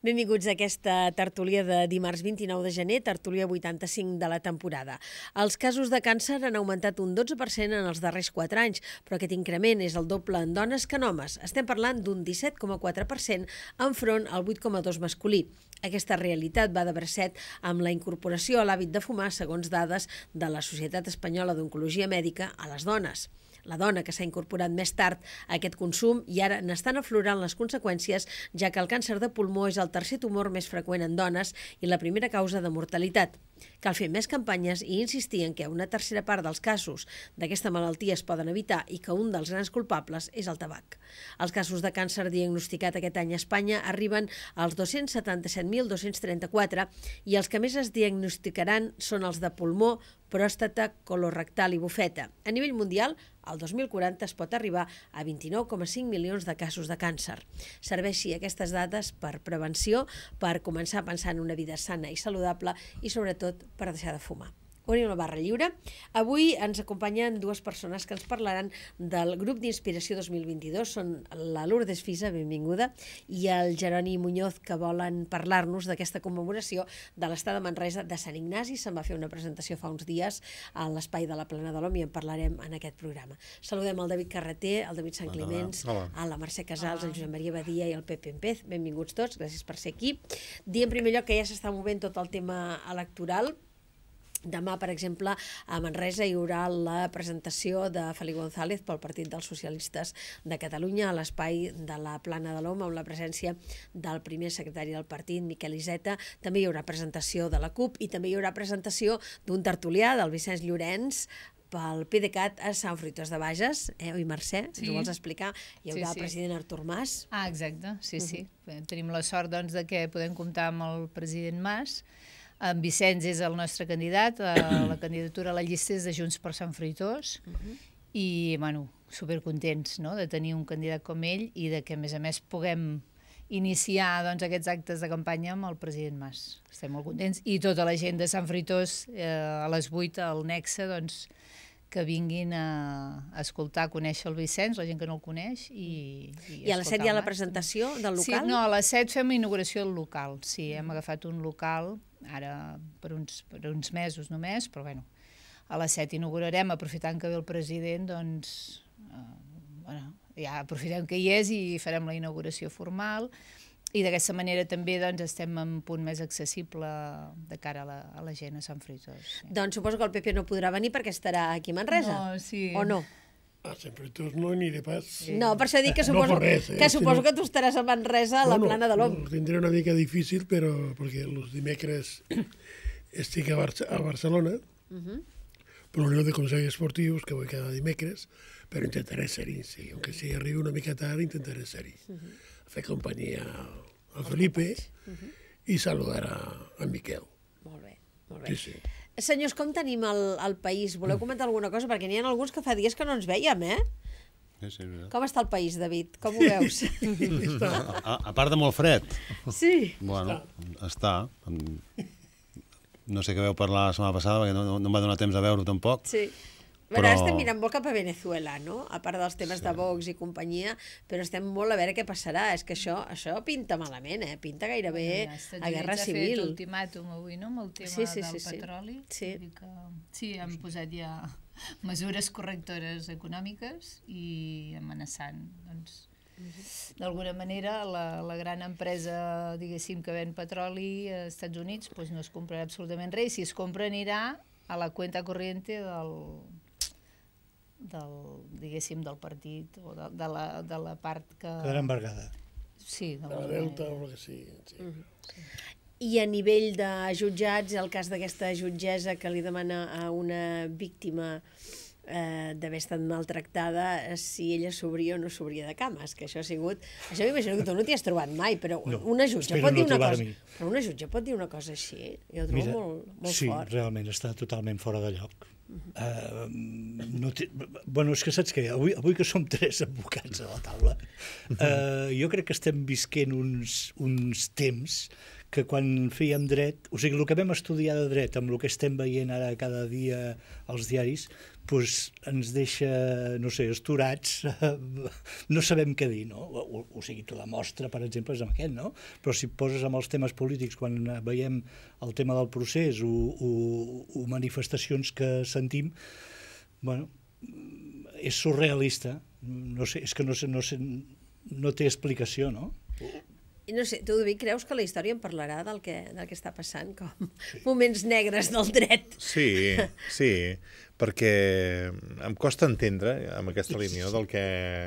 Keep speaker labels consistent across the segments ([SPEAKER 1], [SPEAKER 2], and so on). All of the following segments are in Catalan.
[SPEAKER 1] Benvinguts a aquesta tertúlia de dimarts 29 de gener, tertúlia 85 de la temporada. Els casos de càncer han augmentat un 12% en els darrers 4 anys, però aquest increment és el doble en dones que en homes. Estem parlant d'un 17,4% enfront al 8,2% masculí. Aquesta realitat va de bracet amb la incorporació a l'hàbit de fumar, segons dades de la Societat Espanyola d'Oncologia Mèdica, a les dones la dona que s'ha incorporat més tard a aquest consum i ara n'estan aflorant les conseqüències, ja que el càncer de pulmó és el tercer tumor més freqüent en dones i la primera causa de mortalitat. Cal fer més campanyes i insistir en que una tercera part dels casos d'aquesta malaltia es poden evitar i que un dels grans culpables és el tabac. Els casos de càncer diagnosticat aquest any a Espanya arriben als 277.234 i els que més es diagnosticaran són els de pulmó, pròstata, colorectal i bufeta. A nivell mundial, el 2040 es pot arribar a 29,5 milions de casos de càncer. Serveixi aquestes dades per prevenció, per començar a pensar en una vida sana i saludable i sobretot per deixar de fumar. Obrim la barra lliure. Avui ens acompanyen dues persones que ens parlaran del grup d'Inspiració 2022. Són la Lourdes Fisa, benvinguda, i el Jeroni Muñoz, que volen parlar-nos d'aquesta commemoració de l'estat de Manresa de Sant Ignasi. Se'n va fer una presentació fa uns dies a l'Espai de la Plana de l'Hom i en parlarem en aquest programa. Saludem el David Carreter, el David Sant Climents, a la Mercè Casals, el Josep Maria Badia i el Pepe Empez. Benvinguts tots, gràcies per ser aquí. Dir en primer lloc que ja s'està movent tot el tema electoral, Demà, per exemple, a Manresa hi haurà la presentació de Feli González pel Partit dels Socialistes de Catalunya a l'espai de la Plana de l'Home amb la presència del primer secretari del partit, Miquel Iseta. També hi haurà presentació de la CUP i també hi haurà presentació d'un tertulià, del Vicenç Llorenç, pel PDeCAT a Sant Fruitós de Bages, eh, oi Mercè? Sí. Ens ho vols explicar? Hi haurà sí, sí. el president Artur Mas.
[SPEAKER 2] Ah, exacte, sí, uh -huh. sí. Tenim la sort doncs, de que podem comptar amb el president Mas, en Vicenç és el nostre candidat, a la candidatura a la llista és de Junts per Sant Fruitós, uh -huh. i, bueno, supercontents no?, de tenir un candidat com ell i de que, a més a més, puguem iniciar doncs, aquests actes de campanya amb el president Mas. Estem molt contents. I tota la gent de Sant Fruitós, eh, a les 8 al Nexe, doncs, que vinguin a, escoltar, a conèixer el Vicenç, la gent que no el coneix, i
[SPEAKER 1] I, I a les 7 hi ha la presentació del local?
[SPEAKER 2] Sí, no, a les 7 fem inauguració del local, sí, hem agafat un local ara per uns, per uns mesos només, però bueno, a les 7 inaugurarem, aprofitant que ve el president, doncs, eh, bueno, ja aprofitem que hi és i farem la inauguració formal, i d'aquesta manera també doncs, estem en punt més accessible de cara a la, a la gent a Sant Fruitós.
[SPEAKER 1] Sí. Doncs suposo que el PP no podrà venir perquè estarà aquí a Manresa,
[SPEAKER 2] no, sí.
[SPEAKER 1] o no?
[SPEAKER 3] A Sant Fruitós no aniré pas.
[SPEAKER 1] No, per això dic que suposo, no res, eh? que, suposo no... que tu estaràs a Manresa a la bueno, plana de l'OM.
[SPEAKER 3] Ho tindré una mica difícil, però perquè els dimecres estic a, Bar a Barcelona, uh -huh. per l'Unió de Consells Esportius, que vull cada dimecres, però intentaré ser-hi, sí. Aunque si arribi una mica tard, intentaré ser-hi. Uh -huh. Fer companyia a Felipe uh -huh. i saludar a, a Miquel.
[SPEAKER 1] Molt bé, molt bé. Sí, sí. Senyors, com tenim el, el país? Voleu mm. comentar alguna cosa? Perquè n'hi ha alguns que fa dies que no ens veiem, eh? Sí, sí, Com està el país, David? Com ho veus?
[SPEAKER 4] a, a part de molt fred.
[SPEAKER 1] Sí.
[SPEAKER 4] Bueno, està. No sé què veu parlar la setmana passada, perquè no, no, no em va donar temps a veure-ho tampoc.
[SPEAKER 1] Sí. Però... Ara estem mirant molt cap a Venezuela, no? A part dels temes sí. de Vox i companyia, però estem molt a veure què passarà. És que això, això pinta malament, eh? Pinta gairebé ja, a guerra civil.
[SPEAKER 2] Ha fet ultimàtum avui, no?, amb el tema sí, sí, del sí, petroli.
[SPEAKER 1] Sí.
[SPEAKER 2] Que, sí, han posat ja mesures correctores econòmiques i amenaçant, doncs, D'alguna manera, la, la gran empresa, diguéssim, que ven petroli als Estats Units doncs no es comprarà absolutament res. Si es compra, anirà a la cuenta corriente del, del, diguéssim, del partit o de, de, la, de la part que...
[SPEAKER 5] Quedarà embargada.
[SPEAKER 2] Sí,
[SPEAKER 3] de la Delta o el que sigui. Sí. Uh -huh.
[SPEAKER 1] sí. I a nivell de jutjats, el cas d'aquesta jutgessa que li demana a una víctima eh, d'haver estat maltractada si ella s'obria o no s'obria de cames, que això ha sigut... Això m'imagino que tu no t'hi has trobat mai, però no, una jutja pot no dir una cosa... Però una jutja pot dir una cosa així? Jo ho trobo Mira, molt, molt
[SPEAKER 5] sí,
[SPEAKER 1] fort.
[SPEAKER 5] Sí, realment està totalment fora de lloc. Uh, no té... bueno, és que saps què? Avui, avui que som tres advocats a la taula, uh, jo crec que estem visquent uns, uns temps que quan fèiem dret, o sigui, el que vam estudiar de dret amb el que estem veient ara cada dia als diaris, doncs ens deixa, no sé, esturats, no sabem què dir, no? O, o sigui, la mostra, per exemple, és amb aquest, no? Però si poses amb els temes polítics, quan veiem el tema del procés o, o, o manifestacions que sentim, bueno, és surrealista, no sé, és que no sé, no sé, no té explicació, no?
[SPEAKER 1] No sé, tu, David, creus que la història en parlarà del que, del que està passant, com sí. moments negres del dret?
[SPEAKER 6] Sí, sí, perquè em costa entendre, amb aquesta línia, del que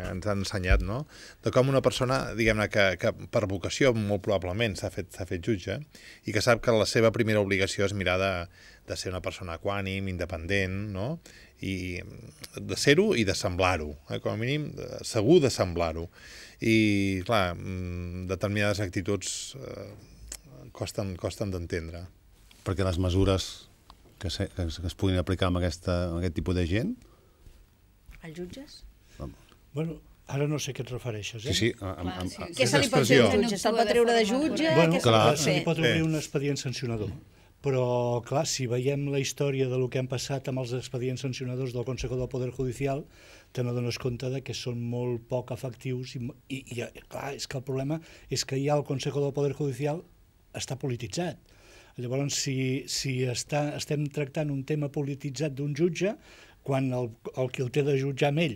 [SPEAKER 6] ens han ensenyat, no? De com una persona, diguem-ne, que, que per vocació molt probablement s'ha fet, fet jutge i que sap que la seva primera obligació és mirar de, de ser una persona equànim, independent, no? i de ser-ho i de semblar-ho, eh? com a mínim segur de semblar-ho. I, clar, mm, determinades actituds eh, costen, costen d'entendre.
[SPEAKER 4] Perquè les mesures que, se, que, es, que es puguin aplicar amb, aquesta, amb aquest tipus de gent...
[SPEAKER 1] Els jutges?
[SPEAKER 5] Bueno, ara no sé què et refereixes,
[SPEAKER 4] Sí,
[SPEAKER 5] eh?
[SPEAKER 4] sí. Amb,
[SPEAKER 2] Clar,
[SPEAKER 4] amb,
[SPEAKER 2] sí,
[SPEAKER 4] amb,
[SPEAKER 1] Què se li pot fer al jutge? Se'l pot treure de jutge?
[SPEAKER 5] Bueno,
[SPEAKER 4] clar.
[SPEAKER 1] pot
[SPEAKER 5] se li pot obrir
[SPEAKER 6] Sí.
[SPEAKER 5] un expedient sancionador. Però, clar, si veiem la història de lo que han passat amb els expedients sancionadors del Consejo del Poder Judicial, te n'adones compte de que són molt poc efectius i, i, i, clar, és que el problema és que ja el Consejo del Poder Judicial està polititzat. Llavors, si, si està, estem tractant un tema polititzat d'un jutge, quan el, el que el té de jutjar amb ell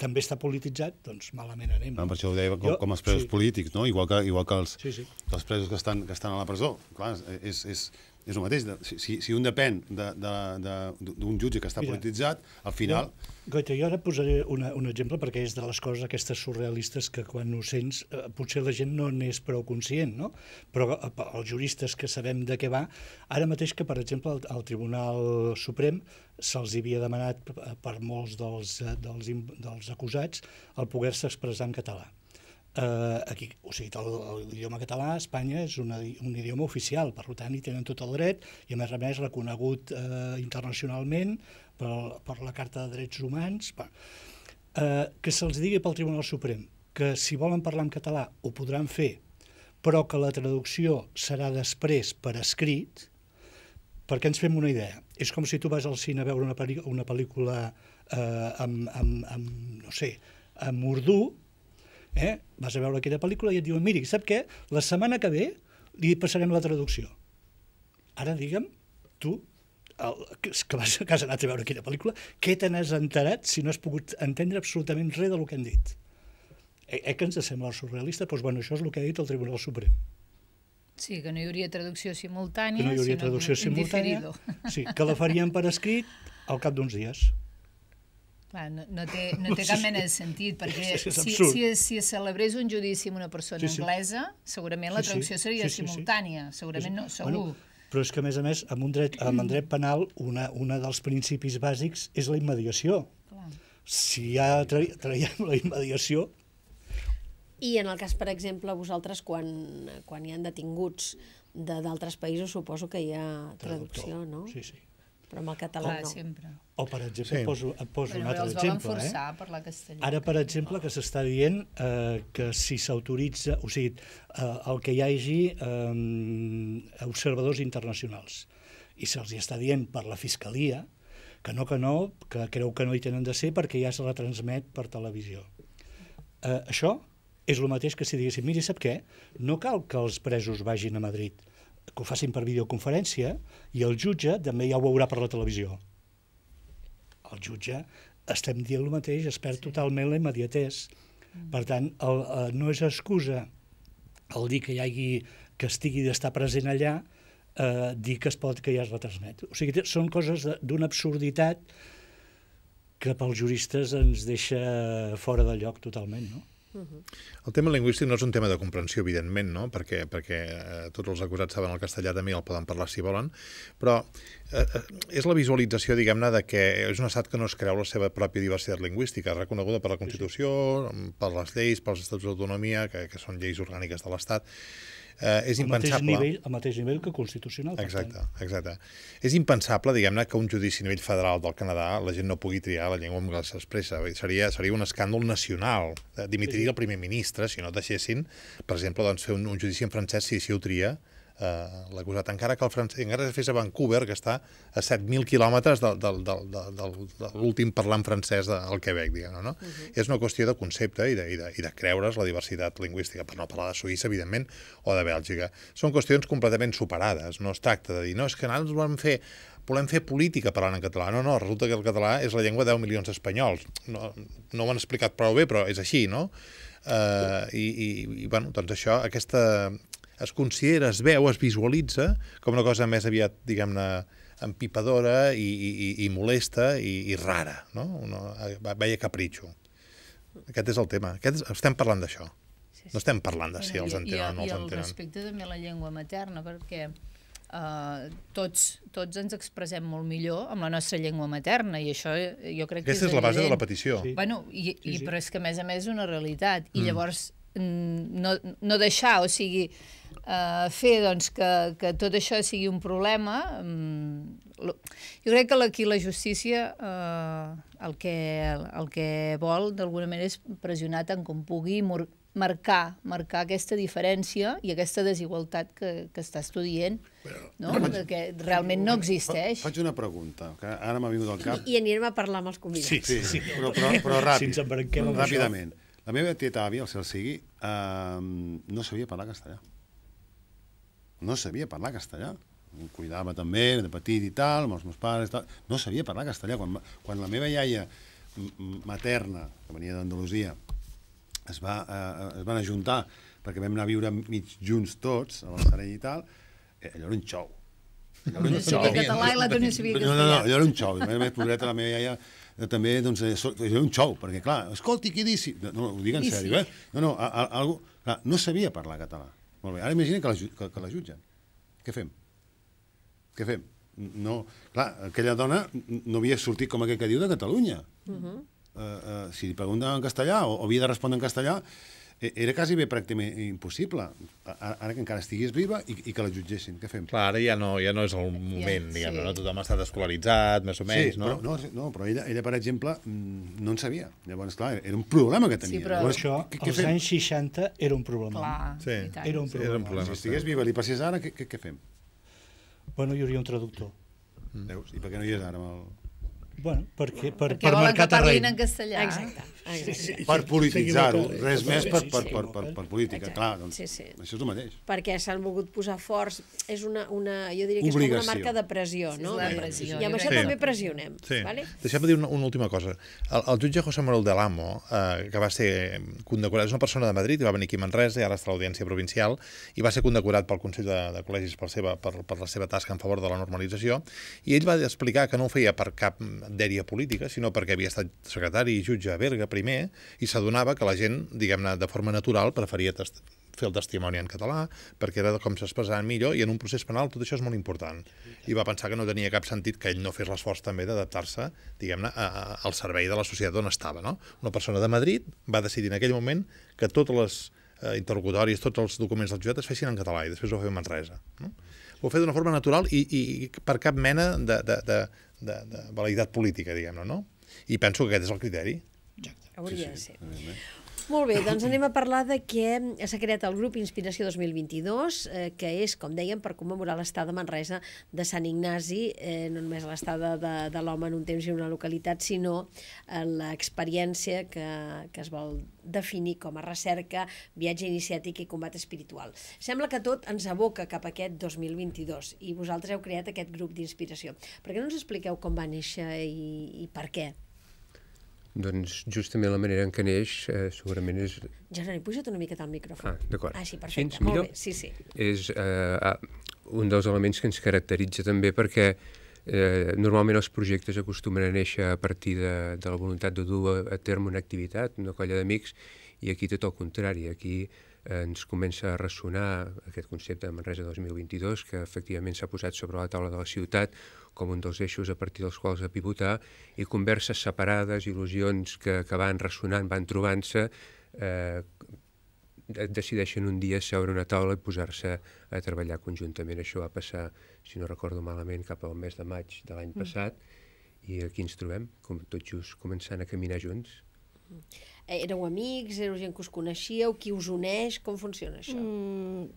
[SPEAKER 5] també està polititzat, doncs malament anem.
[SPEAKER 4] Ah, per això ho deia com,
[SPEAKER 5] Jo-
[SPEAKER 4] com els presos
[SPEAKER 5] sí.
[SPEAKER 4] polítics, no? Igual que, igual que els,
[SPEAKER 5] Sí, sí.
[SPEAKER 4] els presos que estan, que estan a la presó. Clar, és, és, és el mateix. De, si, si un depèn de- de- de- d'un jutge que està
[SPEAKER 5] Mira.
[SPEAKER 4] polititzat, al final...
[SPEAKER 5] Goita, jo ara posaré una, un exemple perquè és de les coses aquestes surrealistes que quan ho sents eh, potser la gent no n'és prou conscient, no? Però eh, els juristes que sabem de què va, ara mateix que, per exemple, el, el Tribunal Suprem se'ls havia demanat eh, per molts dels, eh, dels, dels acusats el poder-se expressar en català. Uh, aquí, o sigui, l'idioma català a Espanya és una, un idioma oficial, per tant hi tenen tot el dret i a més a més reconegut uh, internacionalment per, per la Carta de Drets Humans. Uh, que se'ls digui pel Tribunal Suprem que si volen parlar en català ho podran fer, però que la traducció serà després per escrit, perquè ens fem una idea. És com si tu vas al cine a veure una, una pel·lícula eh, amb, amb, amb, no sé, amb urdú, eh? vas a veure aquella pel·lícula i et diuen, miri, sap què? La setmana que ve li passarem la traducció. Ara, digue'm, tu, el, que vas, que has anat a veure aquella pel·lícula, què te n'has enterat si no has pogut entendre absolutament res del que han dit? Eh, eh que ens sembla surrealista? Doncs bueno, això és el que ha dit el Tribunal Suprem.
[SPEAKER 2] Sí, que no hi hauria traducció simultània,
[SPEAKER 5] Que no hi hauria traducció simultània. Sí, que la farien per escrit al cap d'uns dies.
[SPEAKER 2] Clar, no, no, té, no té cap mena de sentit, perquè
[SPEAKER 5] és
[SPEAKER 2] si, si, si es celebrés un judici amb una persona
[SPEAKER 5] Sí, sí.
[SPEAKER 2] anglesa, segurament la
[SPEAKER 5] Sí, sí.
[SPEAKER 2] traducció seria
[SPEAKER 5] Sí, sí, sí.
[SPEAKER 2] simultània, segurament no, segur.
[SPEAKER 5] Bueno, però és que, a més a més, amb un dret, amb el dret penal, una, una dels principis bàsics és la immediació.
[SPEAKER 2] Clar.
[SPEAKER 5] Si ja tra traiem la immediació,
[SPEAKER 1] I en el cas, per exemple, vosaltres, quan, quan hi han detinguts de- d'altres països, suposo que hi ha traducció, no?
[SPEAKER 5] Sí, sí.
[SPEAKER 1] Però amb el català
[SPEAKER 2] Clar,
[SPEAKER 1] no.
[SPEAKER 2] sempre.
[SPEAKER 5] O, per exemple,
[SPEAKER 6] Sí.
[SPEAKER 5] poso, et poso
[SPEAKER 2] Bueno,
[SPEAKER 5] un altre
[SPEAKER 2] els volen
[SPEAKER 5] exemple.
[SPEAKER 2] forçar
[SPEAKER 5] Eh?
[SPEAKER 2] a parlar castellà.
[SPEAKER 5] Ara, per exemple, que s'està dient eh, que si s'autoritza, o sigui, eh, el que hi hagi eh, observadors internacionals, i se'ls hi està dient per la Fiscalia que no, que no, que creu que no hi tenen de ser perquè ja se la transmet per televisió. Eh, això és el mateix que si diguéssim, miri, sap què? No cal que els presos vagin a Madrid, que ho facin per videoconferència i el jutge també ja ho veurà per la televisió. El jutge, estem dient el mateix, es perd sí. totalment la immediatès. Per tant, el, eh, no és excusa el dir que hi hagi, que estigui d'estar present allà, eh, dir que es pot que ja es retransmet. O sigui, són coses d'una absurditat que pels juristes ens deixa fora de lloc totalment, no?
[SPEAKER 6] El tema lingüístic no és un tema de comprensió, evidentment, no? perquè, perquè eh, tots els acusats saben el castellà també el poden parlar si volen, però eh, eh, és la visualització, diguem-ne, de que és un estat que no es creu la seva pròpia diversitat lingüística, reconeguda per la Constitució, per les lleis, pels Estatuts d'autonomia, que, que són lleis orgàniques de l'Estat. Eh, és
[SPEAKER 5] Al mateix,
[SPEAKER 6] impensable...
[SPEAKER 5] nivell, al mateix nivell que constitucional.
[SPEAKER 6] Exacte,
[SPEAKER 5] tant.
[SPEAKER 6] exacte. És impensable, diguem-ne, que un judici a nivell federal del Canadà la gent no pugui triar la llengua amb què s'expressa. Seria, seria un escàndol nacional. Dimitiria el primer ministre si no deixessin, per exemple, doncs, fer un, un judici en francès si així ho tria eh, l'acusat, encara que el francès encara es fes a Vancouver, que està a 7.000 quilòmetres de, de, de, de, de, de l'últim parlant francès del Quebec, diguem no? Uh -huh. És una qüestió de concepte i de, i de, i de creure's la diversitat lingüística, per no parlar de Suïssa, evidentment, o de Bèlgica. Són qüestions completament superades, no es tracta de dir, no, és que nosaltres volem fer volem fer política parlant en català. No, no, resulta que el català és la llengua de 10 milions d'espanyols. No, no ho han explicat prou bé, però és així, no? Uh, i, i, i, bueno, doncs això, aquesta, es considera, es veu, es visualitza com una cosa més aviat, diguem-ne, empipadora i, i, i molesta i, i rara, no? Una, veia capritxo. Aquest és el tema. Aquest és, estem parlant d'això. Sí, sí. No estem parlant de si els entenen o no els entenen.
[SPEAKER 2] I el respecte també a la llengua materna, perquè uh, tots, tots ens expressem molt millor amb la nostra llengua materna i això jo crec
[SPEAKER 6] Aquesta
[SPEAKER 2] que és
[SPEAKER 6] és la base
[SPEAKER 2] evident.
[SPEAKER 6] de la petició.
[SPEAKER 2] Sí. Bueno, i, sí, sí. i, però és que a més a més és una realitat i mm. llavors no, no deixar, o sigui, uh, fer doncs, que, que tot això sigui un problema, um, jo crec que aquí la justícia uh, el, que, el que vol d'alguna manera és pressionar tant com pugui marcar, marcar aquesta diferència i aquesta desigualtat que, que està estudiant, no? Faig, que realment no existeix.
[SPEAKER 4] Faig una pregunta, que ara m'ha vingut al cap.
[SPEAKER 1] I, I anirem a parlar amb els convidats.
[SPEAKER 4] Sí, sí, sí. però, però, però ràpid,
[SPEAKER 5] si ens
[SPEAKER 4] ràpidament. Això. La meva tieta àvia, el cel sigui, eh, no sabia parlar castellà. No sabia parlar castellà. Em cuidava també, de petit i tal, amb els meus pares i tal. No sabia parlar castellà. Quan, quan la meva iaia materna, que venia d'Andalusia, es, va, eh, es van ajuntar perquè vam anar a viure mig junts tots, a Balsareny i tal, eh, allò era un xou.
[SPEAKER 2] Allò era un xou. català i la dona sabia castellà.
[SPEAKER 4] No, no, no, allò era un xou. A més, pobreta, la meva iaia també doncs, és un xou, perquè clar, escolti, qui dici... No, ho dic en sèrio, eh? No, no, a, a, algú, clar, no sabia parlar català. Molt bé, ara imagina que la, que, que la jutgen. Què fem? Què fem? No, clar, aquella dona no havia sortit com aquell que diu de Catalunya. Uh -huh. uh, uh, si li pregunten en castellà o, o havia de respondre en castellà, era quasi bé pràcticament impossible, ara que encara estigués viva i, i que la jutgessin. Què fem?
[SPEAKER 6] Clar, ara ja no, ja no és el moment, ja, diguem sí. no? Tothom ha estat escolaritzat, més o menys,
[SPEAKER 4] sí,
[SPEAKER 6] no?
[SPEAKER 4] Però, no, no, però ella, ella, per exemple, mm, no en sabia. Llavors, clar, era un problema que tenia.
[SPEAKER 5] Sí, però
[SPEAKER 4] Llavors,
[SPEAKER 5] això, què, què als fem? anys 60, era un problema.
[SPEAKER 2] Clar,
[SPEAKER 6] sí.
[SPEAKER 5] Era un problema. Sí, era un problema.
[SPEAKER 4] Si estigués viva i li passés ara, què, què, què fem?
[SPEAKER 5] Bueno, hi hauria un traductor.
[SPEAKER 4] Mm. Veus? I per què no hi és ara amb el...
[SPEAKER 5] Bueno, perquè, per,
[SPEAKER 2] perquè
[SPEAKER 5] per marcar terreny.
[SPEAKER 2] en castellà.
[SPEAKER 1] Exacte.
[SPEAKER 4] Sí, sí, sí, per polititzar-ho, res més per, per, per, per, per política, Exacte. clar, doncs,
[SPEAKER 1] sí, sí.
[SPEAKER 4] això és el mateix.
[SPEAKER 1] Perquè s'han volgut posar forts, és una, una, jo diria que Obligació. és com una marca de pressió, no?
[SPEAKER 2] Sí, la pressió.
[SPEAKER 1] I amb això
[SPEAKER 6] sí.
[SPEAKER 1] també pressionem.
[SPEAKER 6] Sí.
[SPEAKER 1] Vale?
[SPEAKER 6] Deixem-me dir una, una última cosa. El, el jutge José Manuel de l'Amo, eh, que va ser condecorat, és una persona de Madrid, i va venir aquí a Manresa, i ara està a l'Audiència Provincial, i va ser condecorat pel Consell de, de Col·legis per, seva, per, per la seva tasca en favor de la normalització, i ell va explicar que no ho feia per cap dèria política, sinó perquè havia estat secretari i jutge a Berga primer, i s'adonava que la gent, diguem-ne, de forma natural preferia fer el testimoni en català, perquè era com s'expressaven millor, i en un procés penal tot això és molt important. I va pensar que no tenia cap sentit que ell no fes l'esforç també d'adaptar-se, diguem-ne, al servei de la societat on estava. No? Una persona de Madrid va decidir en aquell moment que totes les eh, interlocutòries, tots els documents del jutjat es fessin en català, i després ho va fer Manresa. No? Ho va fer d'una forma natural i, i per cap mena de, de, de, de, de validitat política, diguem-ne, no? I penso que aquest és el criteri.
[SPEAKER 1] Hauria sí, sí. de ser. Molt bé, doncs anem a parlar de què s'ha creat el grup Inspiració 2022, eh, que és, com dèiem, per commemorar l'estada de Manresa de Sant Ignasi, eh, no només l'estada de, de l'home en un temps i una localitat, sinó eh, l'experiència que, que es vol definir com a recerca, viatge iniciàtic i combat espiritual. Sembla que tot ens aboca cap a aquest 2022 i vosaltres heu creat aquest grup d'inspiració. Per què no ens expliqueu com va néixer i, i per què?
[SPEAKER 7] Doncs justament la manera en què neix eh, segurament és...
[SPEAKER 1] Gerard, puja't una miqueta al micròfon.
[SPEAKER 7] Ah, d'acord.
[SPEAKER 1] Ah, sí, perfecte. Així, Molt bé, sí, sí.
[SPEAKER 7] És eh, un dels elements que ens caracteritza també perquè eh, normalment els projectes acostumen a néixer a partir de, de la voluntat de dur a, a terme una activitat, una colla d'amics, i aquí tot el contrari. Aquí eh, ens comença a ressonar aquest concepte de Manresa 2022 que efectivament s'ha posat sobre la taula de la ciutat com un dels eixos a partir dels quals a pivotar i converses separades, il·lusions que, que van ressonant, van trobant-se, eh, decideixen un dia seure una taula i posar-se a treballar conjuntament. Això va passar, si no recordo malament, cap al mes de maig de l'any mm. passat, i aquí ens trobem, com tot just començant a caminar junts.
[SPEAKER 1] Eh, éreu amics, éreu gent que us coneixíeu, qui us uneix, com funciona això? Mm,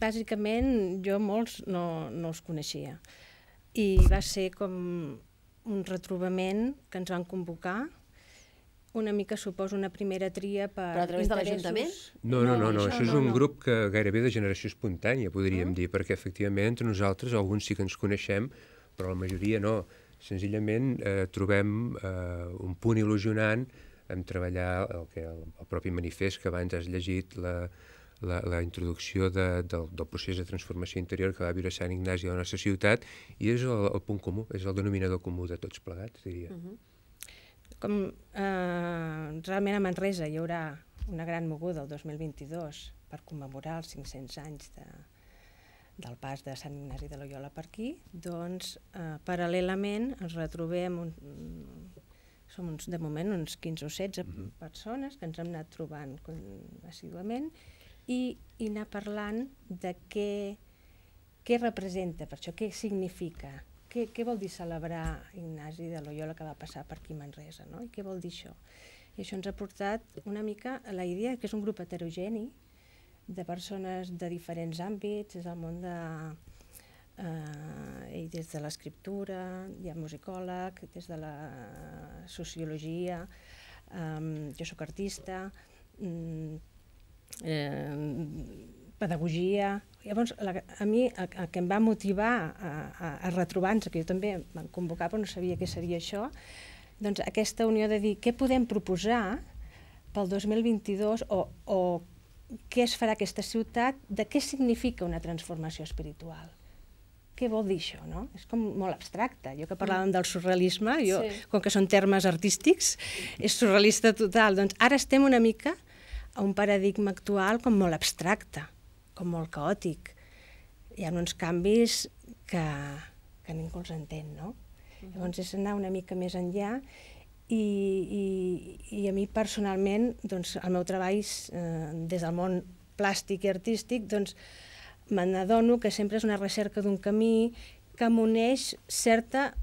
[SPEAKER 8] bàsicament jo molts no, no els coneixia. I va ser com un retrobament que ens van convocar una mica suposa una primera tria per
[SPEAKER 1] Però a través de
[SPEAKER 8] interessos-
[SPEAKER 1] l'Ajuntament?
[SPEAKER 7] No, no, no, no,
[SPEAKER 8] això
[SPEAKER 7] això és
[SPEAKER 8] no,
[SPEAKER 7] un
[SPEAKER 8] no.
[SPEAKER 7] grup que gairebé de generació espontània, podríem dir, perquè efectivament entre nosaltres alguns sí que ens coneixem, però la majoria no. Senzillament eh, trobem eh, un punt il·lusionant en treballar el, que, el, el propi manifest que abans has llegit, la, la, la introducció de, del, del procés de transformació interior que va viure Sant Ignasi a la nostra ciutat, i és el, el punt comú, és el denominador comú de tots plegats, diria. Uh -huh.
[SPEAKER 8] Com eh, realment a Manresa hi haurà una gran moguda el 2022 per commemorar els 500 anys de, del pas de Sant Ignasi de Loyola per aquí, doncs eh, paral·lelament ens retrobem un, som uns, de moment uns 15 o 16 mm -hmm. persones que ens hem anat trobant assíduament i, i anar parlant de què, què representa per això, què significa, què, què vol dir celebrar Ignasi de Loyola que va passar per aquí a Manresa, no? I què vol dir això? I això ens ha portat una mica a la idea que és un grup heterogeni de persones de diferents àmbits, des del món de, eh, ell des de l'escriptura, hi ha musicòleg, des de la sociologia, eh, jo sóc artista, mm, eh, pedagogia... Llavors, la, a mi el, el que em va motivar a, a, a retrobar-nos, que jo també em van convocar però no sabia què seria això, doncs aquesta unió de dir què podem proposar pel 2022 o, o què es farà aquesta ciutat, de què significa una transformació espiritual. Què vol dir això, no? És com molt abstracte. Jo que parlàvem del surrealisme, jo,
[SPEAKER 1] Sí.
[SPEAKER 8] com que són termes artístics, és surrealista total. Doncs ara estem una mica a un paradigma actual com molt abstracte, com molt caòtic. Hi ha uns canvis que, que ningú els entén, no? Llavors és anar una mica més enllà i, i, i a mi personalment, doncs, el meu treball eh, des del món plàstic i artístic, doncs, me n'adono que sempre és una recerca d'un camí que m'uneix certa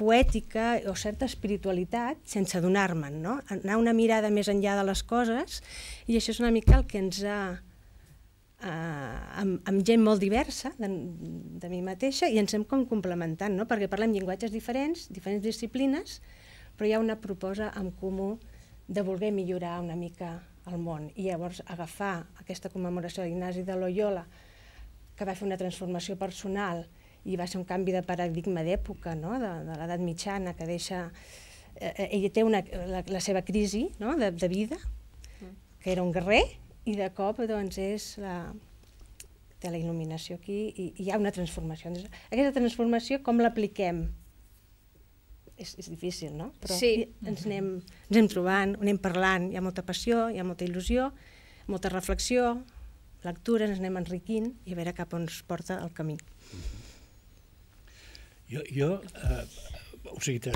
[SPEAKER 8] poètica o certa espiritualitat sense adonar-me'n, no? Anar una mirada més enllà de les coses i això és una mica el que ens ha eh, amb, amb gent molt diversa de, de mi mateixa i ens hem com complementant, no? perquè parlem llenguatges diferents, diferents disciplines, però hi ha una proposa en comú de voler millorar una mica el món. I llavors agafar aquesta commemoració d'Ignasi de Loyola, que va fer una transformació personal i va ser un canvi de paradigma d'època, no? de, de l'edat mitjana, que deixa... Eh, ell té una, la, la seva crisi no? de, de vida, que era un guerrer, i de cop doncs, és la, té la il·luminació aquí i, i hi ha una transformació. Doncs, aquesta transformació com l'apliquem? És, és difícil, no? Però
[SPEAKER 1] Sí.
[SPEAKER 8] ens anem, ens anem trobant, anem parlant, hi ha molta passió, hi ha molta il·lusió, molta reflexió, lectura, ens anem enriquint i a veure cap on ens porta el camí.
[SPEAKER 5] Jo, jo eh, o sigui, te,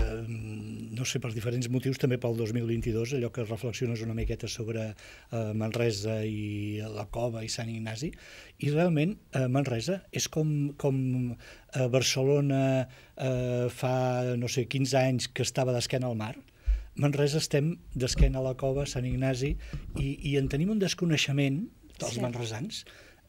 [SPEAKER 5] no sé, per diferents motius, també pel 2022, allò que reflexiones una miqueta sobre eh, Manresa i la Cova i Sant Ignasi, i realment eh, Manresa és com, com eh, Barcelona eh, fa, no sé, 15 anys que estava d'esquena al mar, Manresa estem d'esquena a la Cova, Sant Ignasi, i, i en tenim un desconeixement dels
[SPEAKER 8] Sí.
[SPEAKER 5] manresans,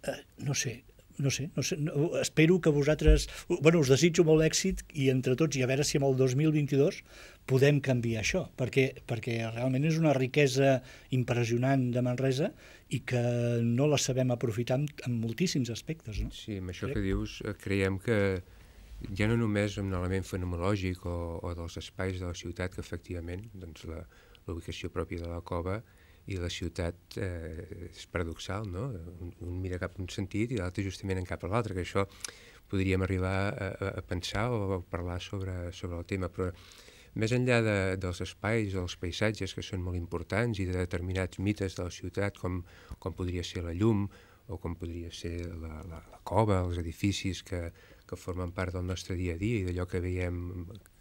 [SPEAKER 5] eh, no sé, no sé, no sé no, espero que vosaltres, bueno, us desitjo molt èxit i entre tots, i a veure si amb el 2022 podem canviar això, perquè, perquè realment és una riquesa impressionant de Manresa i que no la sabem aprofitar en, en moltíssims aspectes, no?
[SPEAKER 7] Sí, amb això
[SPEAKER 5] Crec.
[SPEAKER 7] que dius, eh, creiem que ja no només un element fenomenològic o, o dels espais de la ciutat, que efectivament doncs la, la ubicació pròpia de la cova i la ciutat eh, és paradoxal, no? Un, un mira cap a un sentit i l'altre justament en cap a l'altre, que això podríem arribar a, a, pensar o a parlar sobre, sobre el tema, però més enllà de, dels espais, dels paisatges que són molt importants i de determinats mites de la ciutat, com, com podria ser la llum o com podria ser la, la, la cova, els edificis que, que formen part del nostre dia a dia i d'allò que veiem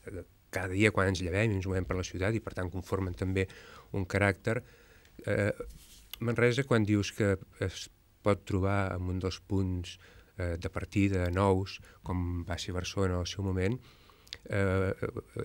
[SPEAKER 7] eh, cada dia quan ens llevem i ens movem per la ciutat i per tant conformen també un caràcter. Eh, Manresa, quan dius que es pot trobar en un dels punts eh, de partida nous, com va ser Barcelona al seu moment, eh,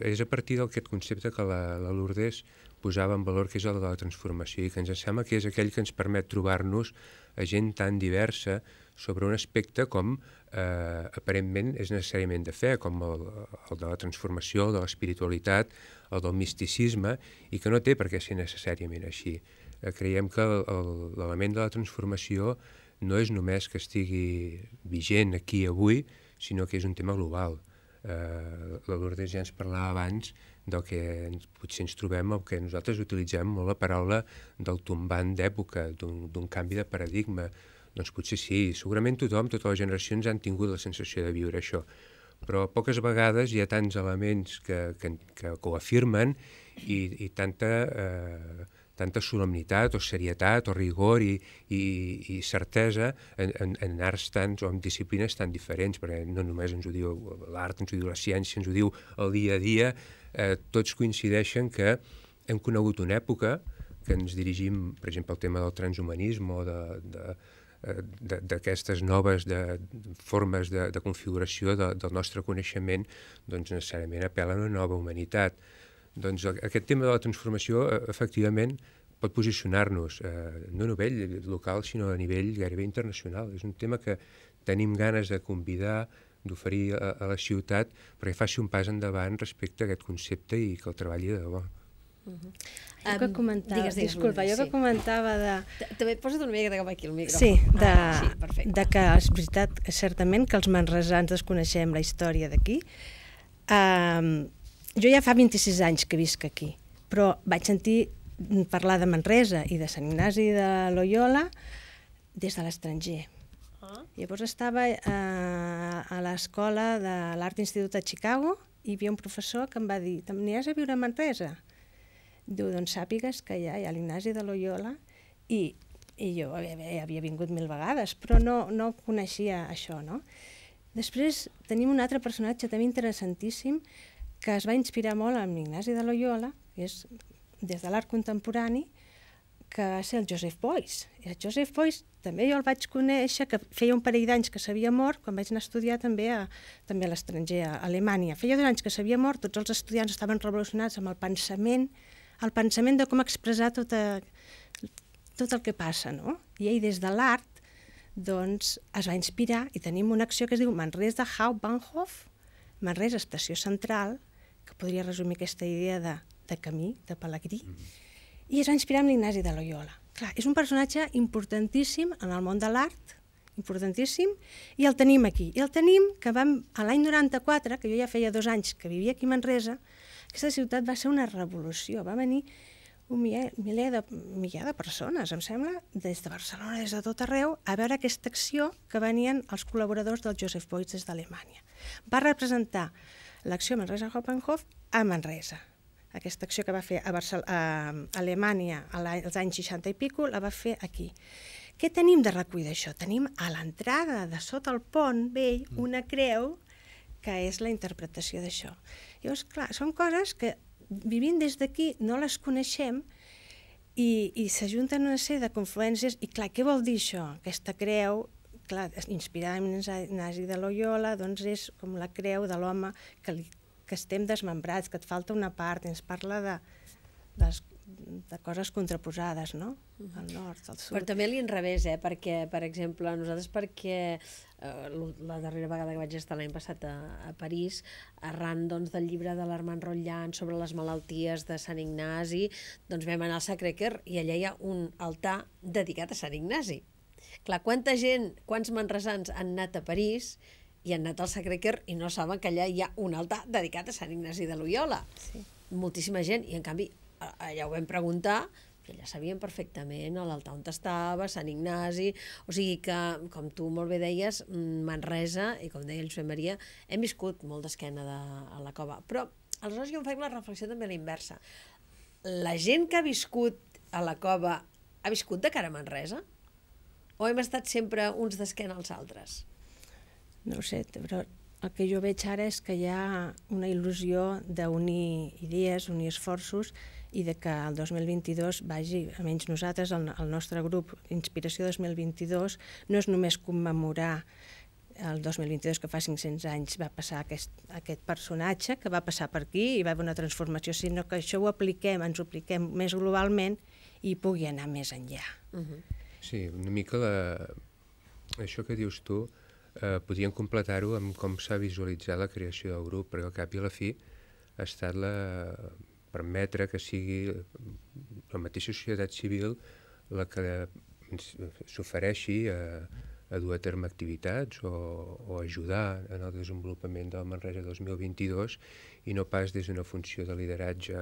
[SPEAKER 7] és a partir d'aquest concepte que la, la Lourdes posava en valor, que és el de la transformació, i que ens sembla que és aquell que ens permet trobar-nos a gent tan diversa sobre un aspecte com eh, aparentment és necessàriament de fe, com el, el de la transformació, el de l'espiritualitat, el del misticisme, i que no té per què ser necessàriament així. Eh, creiem que l'element de la transformació no és només que estigui vigent aquí avui, sinó que és un tema global. Eh, la Lourdes ja ens parlava abans del que ens, potser ens trobem, el que nosaltres utilitzem molt la paraula del tombant d'època, d'un canvi de paradigma, doncs potser sí, segurament tothom, totes les generacions han tingut la sensació de viure això, però poques vegades hi ha tants elements que, que, que, que ho afirmen i, i tanta, eh, tanta solemnitat o serietat o rigor i, i, i certesa en, en, en arts tants o en disciplines tan diferents, perquè no només ens ho diu l'art, ens ho diu la ciència, ens ho diu el dia a dia, eh, tots coincideixen que hem conegut una època que ens dirigim, per exemple, al tema del transhumanisme o de, de, Eh, d'aquestes noves de, formes de, de configuració de, del nostre coneixement doncs necessàriament apel·len a una nova humanitat. Doncs aquest tema de la transformació eh, efectivament pot posicionar-nos eh, no a nivell local sinó a nivell gairebé internacional. És un tema que tenim ganes de convidar d'oferir a, a la ciutat perquè faci un pas endavant respecte a aquest concepte i que el treballi de debò.
[SPEAKER 8] Uh -huh. Jo que comentava, digues, digues, disculpa, jo que sí. comentava de...
[SPEAKER 1] També posa't una mica cap aquí el micro.
[SPEAKER 8] Sí, de, ah, sí, de que és veritat, certament, que els manresans desconeixem la història d'aquí. Um, jo ja fa 26 anys que visc aquí, però vaig sentir parlar de Manresa i de Sant Ignasi de Loyola des de l'estranger. Ah. Llavors estava uh, a l'escola de l'Art Institut de Chicago i hi havia un professor que em va dir «T'aniràs a viure a Manresa?» Diu, doncs sàpigues que ja hi ha l'Ignasi de Loyola i, i jo havia, havia vingut mil vegades, però no, no coneixia això, no? Després tenim un altre personatge també interessantíssim que es va inspirar molt en l'Ignasi de Loyola, que és des de l'art contemporani, que va ser el Joseph Beuys. I el Joseph Beuys també jo el vaig conèixer, que feia un parell d'anys que s'havia mort, quan vaig anar a estudiar també a, també a l'estranger, a Alemanya. Feia dos anys que s'havia mort, tots els estudiants estaven revolucionats amb el pensament el pensament de com expressar tot, a, tot el que passa, no? I ell des de l'art doncs, es va inspirar i tenim una acció que es diu Manresa de Hauptbahnhof, Manresa Estació Central, que podria resumir aquesta idea de, de camí, de pelegrí, mm -hmm. i es va inspirar en l'Ignasi de Loyola. Clar, és un personatge importantíssim en el món de l'art, importantíssim, i el tenim aquí. I el tenim que vam, a l'any 94, que jo ja feia dos anys que vivia aquí a Manresa, aquesta ciutat va ser una revolució, va venir un miler, miler, de, miler de persones, em sembla, des de Barcelona, des de tot arreu, a veure aquesta acció que venien els col·laboradors del Joseph Beuys des d'Alemanya. Va representar l'acció Manresa Hoppenhof a Manresa. Aquesta acció que va fer a, Barcel a Alemanya als anys 60 i pico, la va fer aquí. Què tenim de recull d'això? Tenim a l'entrada de sota el pont vell una creu que és la interpretació d'això. Llavors, clar, són coses que vivint des d'aquí no les coneixem i, i s'ajunten una sèrie de confluències i clar, què vol dir això? Aquesta creu, clar, inspirada en Nasi de Loyola, doncs és com la creu de l'home que, li, que estem desmembrats, que et falta una part, ens parla de, de de coses contraposades, no? Al nord, al sud.
[SPEAKER 1] Però també li revés, eh? Perquè, per exemple, nosaltres perquè eh, la darrera vegada que vaig estar l'any passat a, a París, arran doncs, del llibre de l'Armand Rotllant sobre les malalties de Sant Ignasi, doncs vam anar al Sacré-Cœur i allà hi ha un altar dedicat a Sant Ignasi. Clar, quanta gent, quants manresans han anat a París i han anat al Sacré-Cœur i no saben que allà hi ha un altar dedicat a Sant Ignasi de Loyola. Sí. Moltíssima gent, i en canvi allà ho vam preguntar, que ja sabien perfectament l'altar on estava, Sant Ignasi, o sigui que, com tu molt bé deies, mm, Manresa, i com deia el Josep Maria, hem viscut molt d'esquena de, a la cova. Però aleshores jo em faig la reflexió també a l'inversa. La gent que ha viscut a la cova ha viscut de cara a Manresa? O hem estat sempre uns d'esquena als altres?
[SPEAKER 8] No ho sé, però el que jo veig ara és que hi ha una il·lusió d'unir idees, unir esforços, i de que el 2022 vagi, almenys nosaltres, el, el nostre grup Inspiració 2022, no és només commemorar el 2022, que fa 500 anys, va passar aquest, aquest personatge, que va passar per aquí i va haver una transformació, sinó que això ho apliquem, ens ho apliquem més globalment i pugui anar més enllà.
[SPEAKER 1] Uh -huh.
[SPEAKER 7] Sí, una mica la... això que dius tu, eh, podríem completar-ho amb com s'ha visualitzat la creació del grup, perquè al cap i a la fi ha estat la... permetre que sigui la mateixa societat civil la que s'ofereixi a, a dur a terme activitats o, o ajudar en el desenvolupament del Manresa 2022 i no pas des d'una funció de lideratge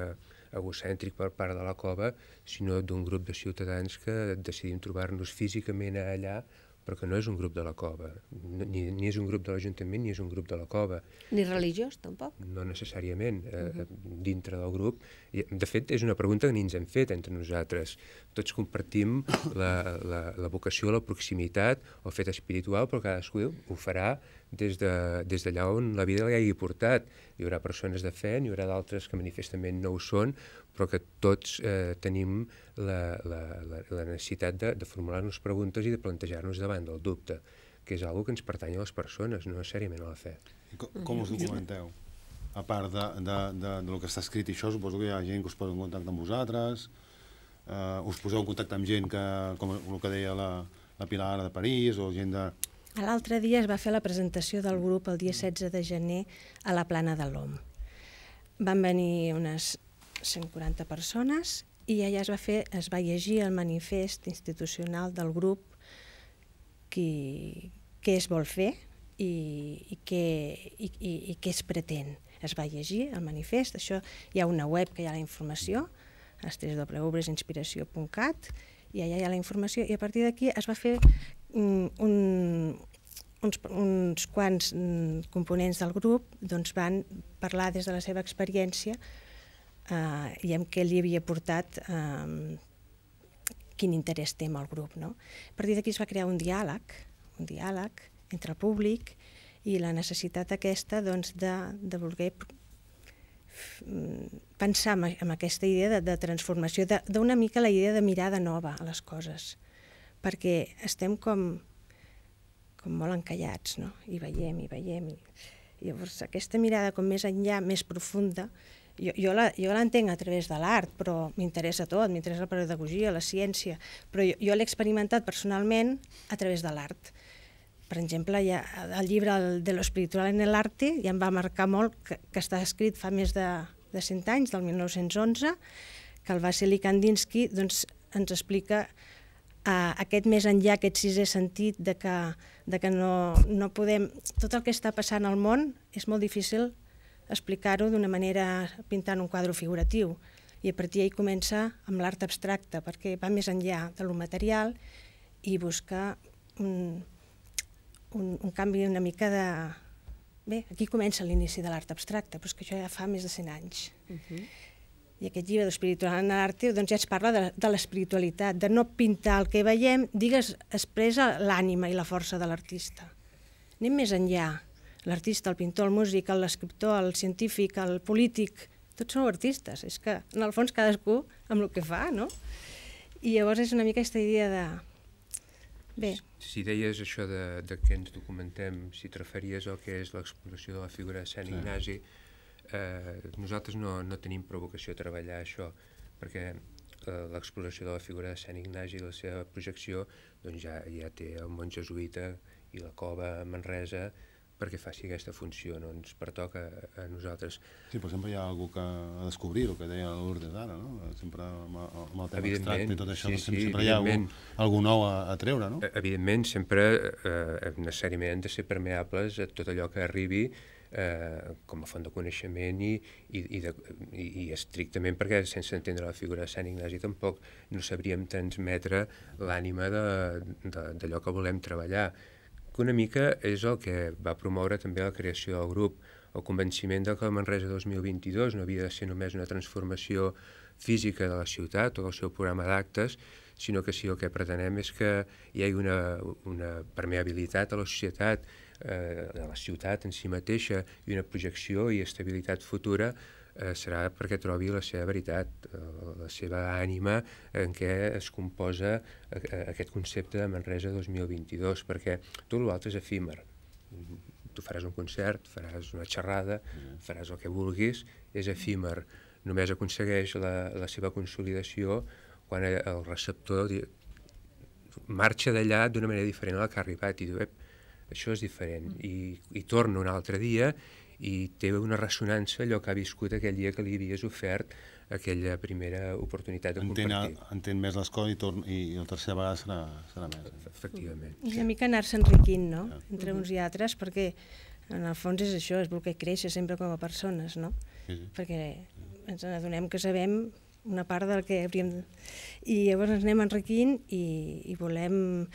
[SPEAKER 7] egocèntric per part de la cova, sinó d'un grup de ciutadans que decidim trobar-nos físicament allà però que no és un grup de la cova, ni, ni és un grup de l'Ajuntament ni és un grup de la cova.
[SPEAKER 1] Ni religiós, tampoc?
[SPEAKER 7] No necessàriament, eh, uh -huh. dintre del grup. I, de fet, és una pregunta que ni ens hem fet entre nosaltres. Tots compartim la, la, la vocació la proximitat, o fet espiritual, però cadascú ho farà des d'allà de, des on la vida l'hagi portat. Hi haurà persones de fe, n'hi haurà d'altres que manifestament no ho són, però que tots eh, tenim la, la, la, la necessitat de, de formular-nos preguntes i de plantejar-nos davant del dubte, que és algo que ens pertany a les persones, no necessàriament a la fe.
[SPEAKER 4] I com, com us documenteu? A part de, de, de, de lo que està escrit i això, suposo que hi ha gent que us posa en contacte amb vosaltres, eh, us poseu en contacte amb gent que, com el que deia la, la Pilar de París, o gent de...
[SPEAKER 8] L'altre dia es va fer la presentació del grup el dia 16 de gener a la plana de l'OM. Van venir unes 140 persones i allà es va, fer, es va llegir el manifest institucional del grup qui, què es vol fer i, i, què, i, i, i què es pretén. Es va llegir el manifest, això hi ha una web que hi ha la informació, www.inspiració.cat, i allà hi ha la informació, i a partir d'aquí es va fer mm, un, uns, uns quants mm, components del grup doncs van parlar des de la seva experiència eh, i amb què li havia portat eh, quin interès té amb el grup. No? A partir d'aquí es va crear un diàleg, un diàleg entre el públic i la necessitat aquesta doncs, de, de voler pensar en, en aquesta idea de, de transformació, d'una mica la idea de mirada nova a les coses, perquè estem com, com molt encallats, no? i veiem, i veiem, i llavors aquesta mirada com més enllà, més profunda, jo, jo l'entenc a través de l'art, però m'interessa tot, m'interessa la pedagogia, la ciència, però jo, jo l'he experimentat personalment a través de l'art. Per exemple, ha, el llibre de lo espiritual en el arte ja em va marcar molt, que, que està escrit fa més de, de 100 anys, del 1911, que el Vasily Kandinsky doncs, ens explica uh, aquest més enllà, aquest sisè sentit de que, de que no, no podem... Tot el que està passant al món és molt difícil explicar-ho d'una manera pintant un quadre figuratiu. I a partir d'ahir comença amb l'art abstracte, perquè va més enllà de lo material i busca un, un, un canvi una mica de... Bé, aquí comença l'inici de l'art abstracte, però és que això ja fa més de 100 anys. Uh -huh. I aquest llibre d'Espiritual en l'Arte doncs ja ens parla de, de l'espiritualitat, de no pintar el que veiem, digues, expressa l'ànima i la força de l'artista. Anem més enllà, l'artista, el pintor, el músic, l'escriptor, el científic, el polític, tots sou artistes, és que en el fons cadascú amb el que fa, no? I llavors és una mica aquesta idea de... Bé.
[SPEAKER 7] Si deies això de, de que ens documentem, si et referies al que és l'exploració de la figura de Sant Ignasi, eh, nosaltres no, no tenim provocació a treballar això, perquè eh, l'exploració de la figura de Sant Ignasi i la seva projecció doncs ja, ja té el món jesuïta i la cova Manresa perquè faci aquesta funció, no ens pertoca a nosaltres.
[SPEAKER 4] Sí, per exemple, hi ha algú que a descobrir, el que deia l'Urdes ara, no? Sempre amb, amb el tema abstracte i tot això, sí, sí, sempre hi ha algú, algú nou a, a treure, no?
[SPEAKER 7] E, evidentment, sempre eh, necessàriament hem de ser permeables a tot allò que arribi eh, com a font de coneixement i, i, i, de, i, i estrictament perquè sense entendre la figura de Sant Ignasi tampoc no sabríem transmetre l'ànima d'allò que volem treballar que una mica és el que va promoure també la creació del grup, el convenciment de que el Manresa 2022 no havia de ser només una transformació física de la ciutat o del seu programa d'actes, sinó que si el que pretenem és que hi hagi una, una permeabilitat a la societat, eh, a la ciutat en si mateixa i una projecció i estabilitat futura, eh, serà perquè trobi la seva veritat, eh, la seva ànima en què es composa eh, aquest concepte de Manresa 2022, perquè tot l'altre és efímer. Tu faràs un concert, faràs una xerrada, faràs el que vulguis, és efímer. Només aconsegueix la, la seva consolidació quan el receptor marxa d'allà d'una manera diferent a la que ha arribat i diu, "Ep, això és diferent, I, i torna un altre dia i té una ressonància allò que ha viscut aquell dia que li havies ofert aquella primera oportunitat de
[SPEAKER 4] Entén,
[SPEAKER 7] compartir.
[SPEAKER 4] entén més les coses i, torn, i, la tercera vegada serà, serà més.
[SPEAKER 7] Efectivament.
[SPEAKER 8] I una mica anar-se enriquint, no?, entre uns i altres, perquè en el fons és això, és voler créixer sempre com a persones, no?
[SPEAKER 4] Sí, sí.
[SPEAKER 8] Perquè ens adonem que sabem una part del que hauríem... de- I llavors ens anem enriquint i, i volem...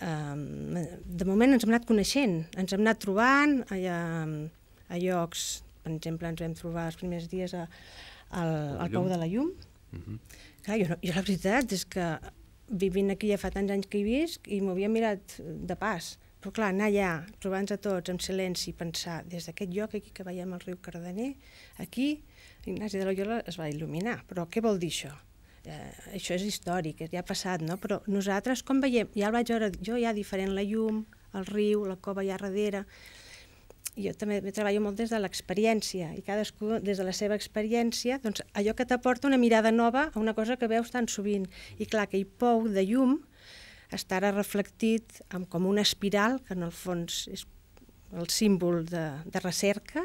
[SPEAKER 8] Eh, de moment ens hem anat coneixent, ens hem anat trobant allà, a llocs, per exemple, ens vam trobar els primers dies a, al, al Pou de la Llum.
[SPEAKER 7] Mhm.
[SPEAKER 8] Clar, jo, no, jo la veritat és que vivint aquí ja fa tants anys que hi visc i m'ho havia mirat de pas. Però clar, anar allà, trobant-nos a tots en silenci, pensar, des d'aquest lloc aquí que veiem el riu Cardener, aquí Ignasi de Loyola es va il·luminar. Però què vol dir això? Eh, això és històric, ja ha passat, no? Però nosaltres, com veiem, ja el vaig veure jo ja diferent la llum, el riu, la cova allà darrere, jo també treballo molt des de l'experiència i cadascú des de la seva experiència doncs allò que t'aporta una mirada nova a una cosa que veus tan sovint. I clar, aquell pou de llum està ara reflectit amb com una espiral que en el fons és el símbol de, de recerca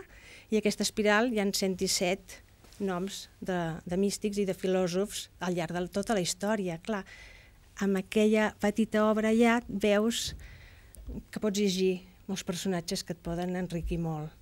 [SPEAKER 8] i aquesta espiral hi han 117 noms de, de místics i de filòsofs al llarg de tota la història. Clar, amb aquella petita obra allà veus que pots llegir molts personatges que et poden enriquir molt.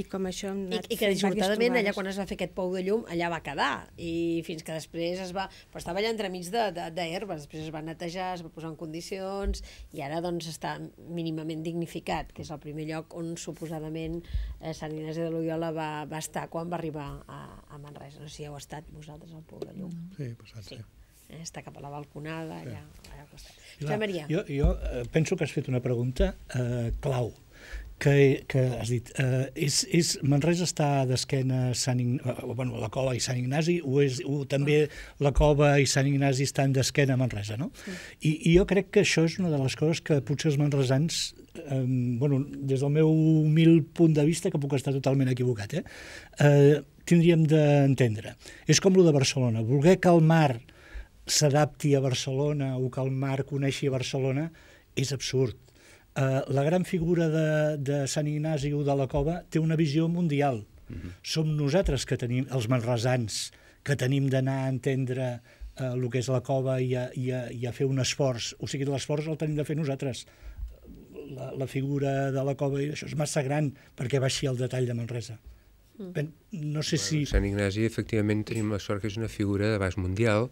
[SPEAKER 8] I com això hem
[SPEAKER 1] I,
[SPEAKER 8] anat
[SPEAKER 1] I que
[SPEAKER 8] fent diverses
[SPEAKER 1] dissortadament allà quan es va fer aquest pou de llum, allà va quedar. I fins que després es va... Però estava allà entremig d'herbes, de, de, després es va netejar, es va posar en condicions i ara doncs està mínimament dignificat, que és el primer lloc on suposadament eh, Sant Ignasi de Loyola va, va estar quan va arribar a, a Manresa. No sé si heu estat vosaltres al pou de llum.
[SPEAKER 6] Sí, passat, sí.
[SPEAKER 1] Eh, està cap a la balconada, allà, allà al costat.
[SPEAKER 5] Pilar,
[SPEAKER 1] Maria.
[SPEAKER 5] Jo, jo eh, penso que has fet una pregunta eh, clau, que, que has dit, eh, és, és, Manresa està d'esquena Sant Ign... eh, bueno, la cova i Sant Ignasi, o, és, o també la cova i Sant Ignasi estan d'esquena a Manresa, no? I, I jo crec que això és una de les coses que potser els manresans, eh, bueno, des del meu humil punt de vista, que puc estar totalment equivocat, eh, eh tindríem d'entendre. És com lo de Barcelona, voler que el mar s'adapti a Barcelona o que el mar coneixi Barcelona és absurd. Uh, la gran figura de, de Sant Ignasi o de la Cova té una visió mundial. Mm -hmm. Som nosaltres que tenim, els manresans, que tenim d'anar a entendre uh, el que és la cova i a, i, a, i a fer un esforç. O sigui, l'esforç el tenim de fer nosaltres. La, la figura de la cova, i això és massa gran perquè baixi el detall de Manresa. Mm. No sé si...
[SPEAKER 7] Sant Ignasi, efectivament, tenim la sort que és una figura d'abast mundial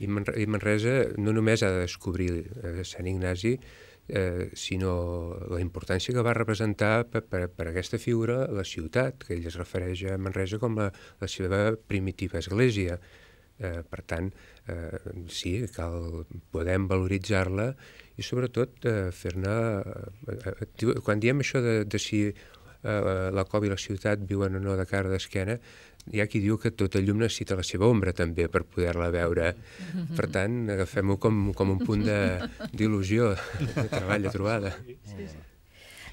[SPEAKER 7] i, Manre i Manresa no només ha de descobrir eh, Sant Ignasi, eh, sinó la importància que va representar per, per, per aquesta figura la ciutat, que ell es refereix a Manresa com la, la seva primitiva església. Eh, per tant, eh, sí, cal, podem valoritzar-la i sobretot eh, fer-ne... Eh, eh, quan diem això de, de si eh, la cova i la ciutat viuen o no de cara d'esquena, hi ha qui diu que tota llum necessita la seva ombra també per poder-la veure. Per tant, agafem-ho com, com un punt de- d'il·lusió, de, de treball, de trobada.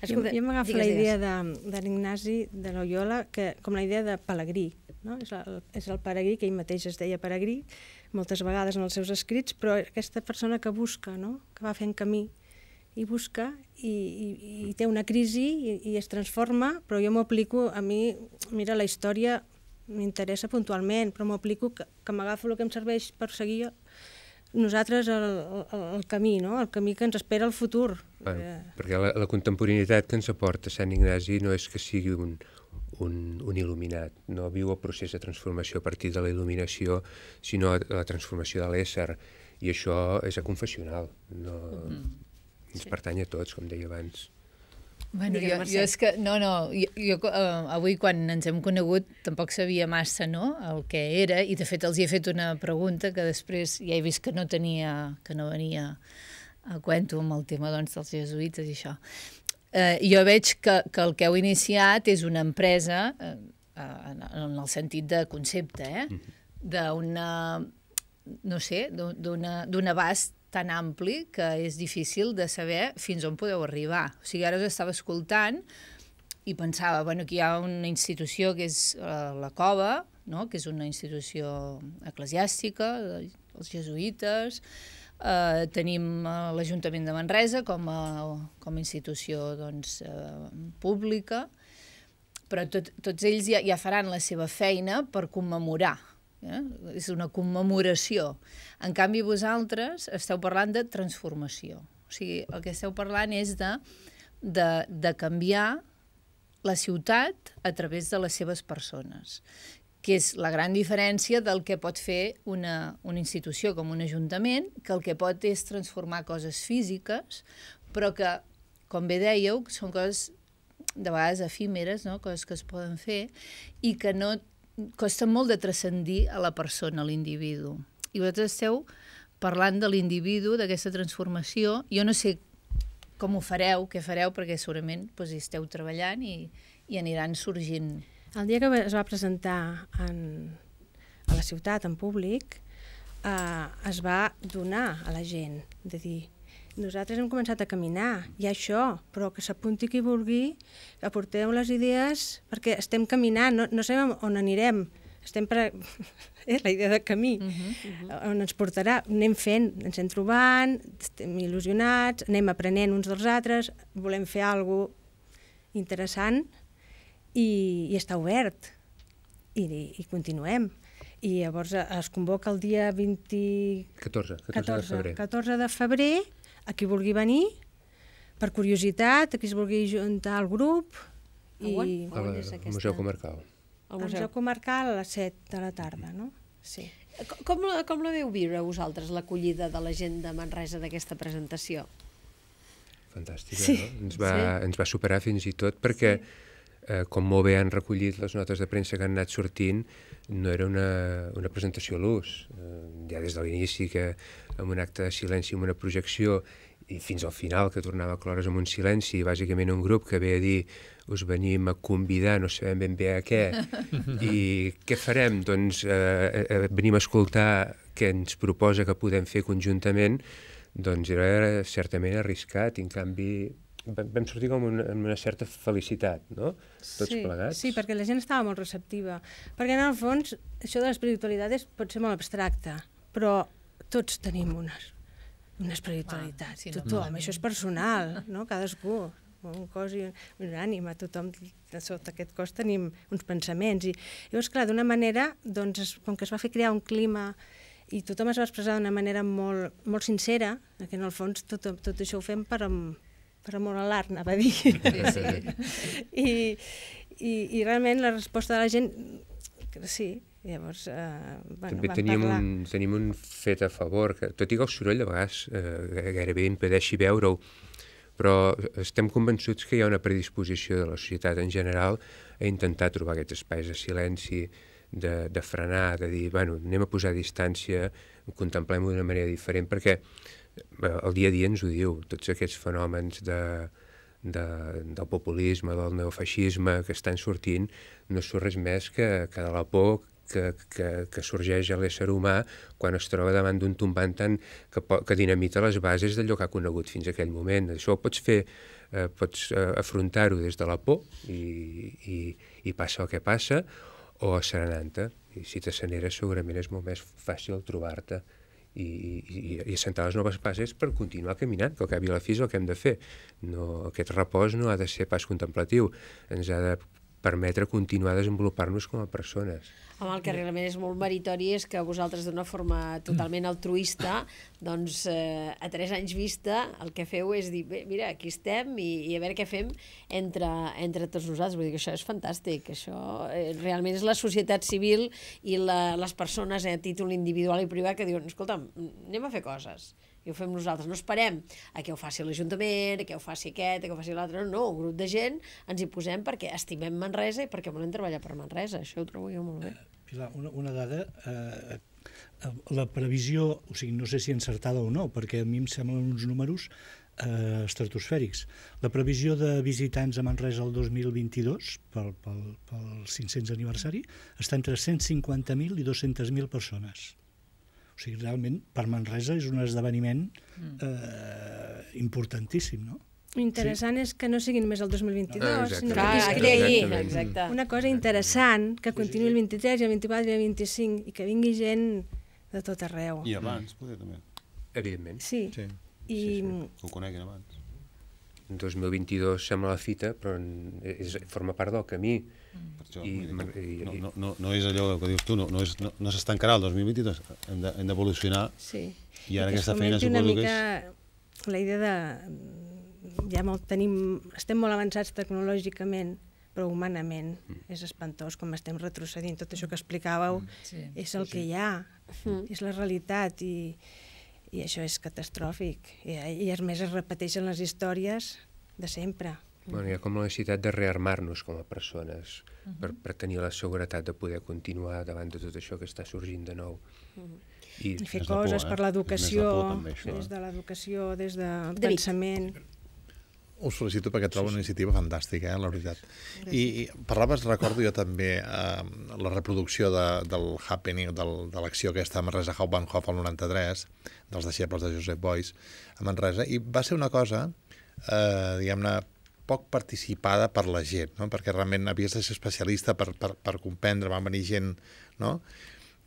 [SPEAKER 8] Jo, jo m'agafo la idea
[SPEAKER 1] digues.
[SPEAKER 8] de, de l'Ignasi de Loyola que, com la idea de pelegrí. No? És, el, és el peregrí, que ell mateix es deia peregrí, moltes vegades en els seus escrits, però aquesta persona que busca, no? que va fent camí i busca i, i, i té una crisi i, i es transforma, però jo m'ho aplico, a mi, mira, la història m'interessa puntualment, però m'ho aplico que, que m'agafo el que em serveix per seguir nosaltres el, el, el camí, no? el camí que ens espera el futur.
[SPEAKER 7] Bueno,
[SPEAKER 8] Eh,
[SPEAKER 7] perquè la, la contemporaneïtat que ens aporta Sant Ignasi no és que sigui un, un, un il·luminat, no viu el procés de transformació a partir de la il·luminació, sinó la transformació de l'ésser, i això és a confessional, no, ens pertany a tots, com deia abans.
[SPEAKER 2] Bueno,
[SPEAKER 1] Digue'm,
[SPEAKER 2] jo,
[SPEAKER 1] Mercè.
[SPEAKER 2] jo és que, no, no, jo, jo uh, avui quan ens hem conegut tampoc sabia massa, no?, el que era, i de fet els hi he fet una pregunta que després ja he vist que no tenia, que no venia a cuento amb el tema, doncs, dels jesuïtes i això. Uh, jo veig que, que el que heu iniciat és una empresa, uh, en, en el sentit de concepte, eh?, d'una no sé, d'un abast tan ampli que és difícil de saber fins on podeu arribar. O sigui, ara us estava escoltant i pensava, bueno, aquí hi ha una institució que és uh, la Cova, no? que és una institució eclesiàstica, els jesuïtes, uh, tenim uh, l'Ajuntament de Manresa com a, com a institució doncs, uh, pública, però tot, tots ells ja, ja faran la seva feina per commemorar. Eh? És una commemoració. En canvi, vosaltres esteu parlant de transformació. O sigui, el que esteu parlant és de, de, de canviar la ciutat a través de les seves persones que és la gran diferència del que pot fer una, una institució com un ajuntament, que el que pot és transformar coses físiques, però que, com bé dèieu, són coses de vegades efímeres, no? coses que es poden fer, i que no costa molt de transcendir a la persona, a l'individu. I vosaltres esteu parlant de l'individu, d'aquesta transformació. Jo no sé com ho fareu, què fareu, perquè segurament doncs, hi esteu treballant i, i aniran sorgint
[SPEAKER 8] El dia que es va presentar en, a la ciutat, en públic, eh, es va donar a la gent, de dir, nosaltres hem començat a caminar, i això, però que s'apunti qui vulgui, que aporteu les idees, perquè estem caminant, no, no sabem on anirem, estem per... és la idea de camí, uh -huh. on ens portarà, anem fent, ens hem trobant, estem il·lusionats, anem aprenent uns dels altres, volem fer alguna interessant, i, i està obert i, i continuem i llavors eh, es convoca el dia 20...
[SPEAKER 7] 14, 14, 14 de febrer.
[SPEAKER 8] 14 de febrer a qui vulgui venir per curiositat, a qui es vulgui juntar al grup i
[SPEAKER 1] On?
[SPEAKER 7] A la, al
[SPEAKER 1] aquesta?
[SPEAKER 7] Museu Comarcal.
[SPEAKER 1] Al museu.
[SPEAKER 8] Museu Comarcal a les 7 de la tarda, no? Sí.
[SPEAKER 1] Com- Com, la- veu viure vosaltres, l'acollida de la gent de Manresa d'aquesta presentació?
[SPEAKER 7] Fantàstica,
[SPEAKER 8] Sí,
[SPEAKER 7] no? Ens va,
[SPEAKER 1] sí.
[SPEAKER 7] ens va superar fins i tot perquè, eh, com molt bé han recollit les notes de premsa que han anat sortint, no era una, una presentació a l'ús. Eh, ja des de l'inici, que amb un acte de silenci, amb una projecció, i fins al final, que tornava a clore's amb un silenci, bàsicament un grup que ve a dir us venim a convidar, no sabem ben bé a què, i què farem? Doncs eh, eh, venim a escoltar què ens proposa que podem fer conjuntament, doncs era certament arriscat, i en canvi vam sortir com una, amb una certa felicitat, no? Tots
[SPEAKER 8] sí,
[SPEAKER 7] plegats.
[SPEAKER 8] Sí, perquè la gent estava molt receptiva. Perquè en el fons, això de l'espiritualitat pot ser molt abstracte, però tots tenim unes, una espiritualitat.
[SPEAKER 2] Ah, sí, no,
[SPEAKER 8] tothom, això és personal, no? Cadascú un cos i un, una ànima, tothom sota aquest cos tenim uns pensaments i llavors clar, d'una manera doncs, es, com que es va fer crear un clima i tothom es va expressar d'una manera molt, molt sincera, que en el fons tot, tot això ho fem per, am- per amor a l'art, anava a dir.
[SPEAKER 2] Sí, sí.
[SPEAKER 8] I, i, I realment la resposta de la gent, sí, llavors eh, bueno,
[SPEAKER 7] També teníem
[SPEAKER 8] parlar.
[SPEAKER 7] un, tenim un fet a favor, que tot i que el soroll a vegades eh, gairebé impedeixi veure-ho, però estem convençuts que hi ha una predisposició de la societat en general a intentar trobar aquests espais de silenci, de, de frenar, de dir, bueno, anem a posar distància, contemplem-ho d'una manera diferent, perquè eh, el dia a dia ens ho diu, tots aquests fenòmens de, de, del populisme, del neofeixisme que estan sortint, no surt res més que, que de la por que, que, que sorgeix a l'ésser humà quan es troba davant d'un tombant tant que, que dinamita les bases d'allò que ha conegut fins a aquell moment. Això ho pots fer, eh, pots eh, afrontar-ho des de la por i, i, i passa el que passa, o asserenant-te. I si t'asseneres segurament és molt més fàcil trobar-te i, i, i assentar les noves bases per continuar caminant, que al cap i a la fi és el que hem de fer. No, aquest repòs no ha de ser pas contemplatiu, ens ha de permetre continuar desenvolupar-nos com a persones.
[SPEAKER 1] Home, el que realment és molt meritori és que vosaltres d'una forma totalment altruista, doncs eh, a tres anys vista el que feu és dir, bé, mira, aquí estem i, i a veure què fem entre, entre tots nosaltres. Vull dir que això és fantàstic, això eh, realment és la societat civil i la, les persones eh, a títol individual i privat que diuen, escolta'm, anem a fer coses i ho fem nosaltres. No esperem a que ho faci l'Ajuntament, a que ho faci aquest, a que ho faci l'altre. No, un grup de gent ens hi posem perquè estimem Manresa i perquè volem treballar per Manresa. Això ho trobo jo molt bé.
[SPEAKER 5] Pilar, una, una dada, eh, eh, la previsió, o sigui, no sé si encertada o no, perquè a mi em semblen uns números eh, estratosfèrics. La previsió de visitants a Manresa el 2022, pel, pel, pel 500 aniversari, està entre 150.000 i 200.000 persones. O sigui, realment, per Manresa és un esdeveniment eh, importantíssim, no?
[SPEAKER 8] Interessant sí. és que no sigui només el 2022,
[SPEAKER 7] Ah,
[SPEAKER 8] sinó que es
[SPEAKER 7] Exactament.
[SPEAKER 1] exacte.
[SPEAKER 8] una cosa interessant, que continuï el 23 i el 24 i el 25 i que vingui gent de tot arreu.
[SPEAKER 4] I abans, poder també,
[SPEAKER 7] Evidentment.
[SPEAKER 8] Sí,
[SPEAKER 6] Sí.
[SPEAKER 8] i
[SPEAKER 4] que ho coneguin abans.
[SPEAKER 7] En 2022 sembla la fita, però és, forma part del camí.
[SPEAKER 4] Per això,
[SPEAKER 7] I-
[SPEAKER 4] que
[SPEAKER 7] i-
[SPEAKER 4] no,
[SPEAKER 7] i-
[SPEAKER 4] no, no, no és allò que dius tu, no, no, és, no, no s'estancarà el 2022, hem de- hem d'evolucionar
[SPEAKER 8] sí.
[SPEAKER 4] i ara
[SPEAKER 8] que es
[SPEAKER 4] aquesta feina suposo que
[SPEAKER 8] mica
[SPEAKER 4] és...
[SPEAKER 8] la idea de... Ja molt, tenim, estem molt avançats tecnològicament, però humanament és espantós com estem retrocedint. Tot això que explicàveu
[SPEAKER 2] Sí.
[SPEAKER 8] és el que hi ha, és la realitat i, i això és catastròfic. I, I a més es repeteixen les històries de sempre.
[SPEAKER 7] Bueno, hi ha com la necessitat de rearmar-nos com a persones per, per tenir la seguretat de poder continuar davant de tot això que està sorgint de nou. I,
[SPEAKER 8] I fer
[SPEAKER 4] de por,
[SPEAKER 8] coses
[SPEAKER 4] eh?
[SPEAKER 8] per
[SPEAKER 4] de
[SPEAKER 8] l'educació,
[SPEAKER 4] por, també, això,
[SPEAKER 8] des
[SPEAKER 4] eh?
[SPEAKER 8] de l'educació, des del
[SPEAKER 1] David.
[SPEAKER 8] pensament.
[SPEAKER 6] Us felicito perquè trobo una iniciativa fantàstica, eh, la veritat. I, I parlaves, recordo jo també, eh, la reproducció de, del happening, del, de l'acció aquesta a Manresa Hauptbahnhof al 93, dels deixebles de Josep Boix a Manresa, i va ser una cosa, eh, diguem-ne, poc participada per la gent, no? perquè realment havies de ser especialista per, per, per comprendre, van venir gent, no?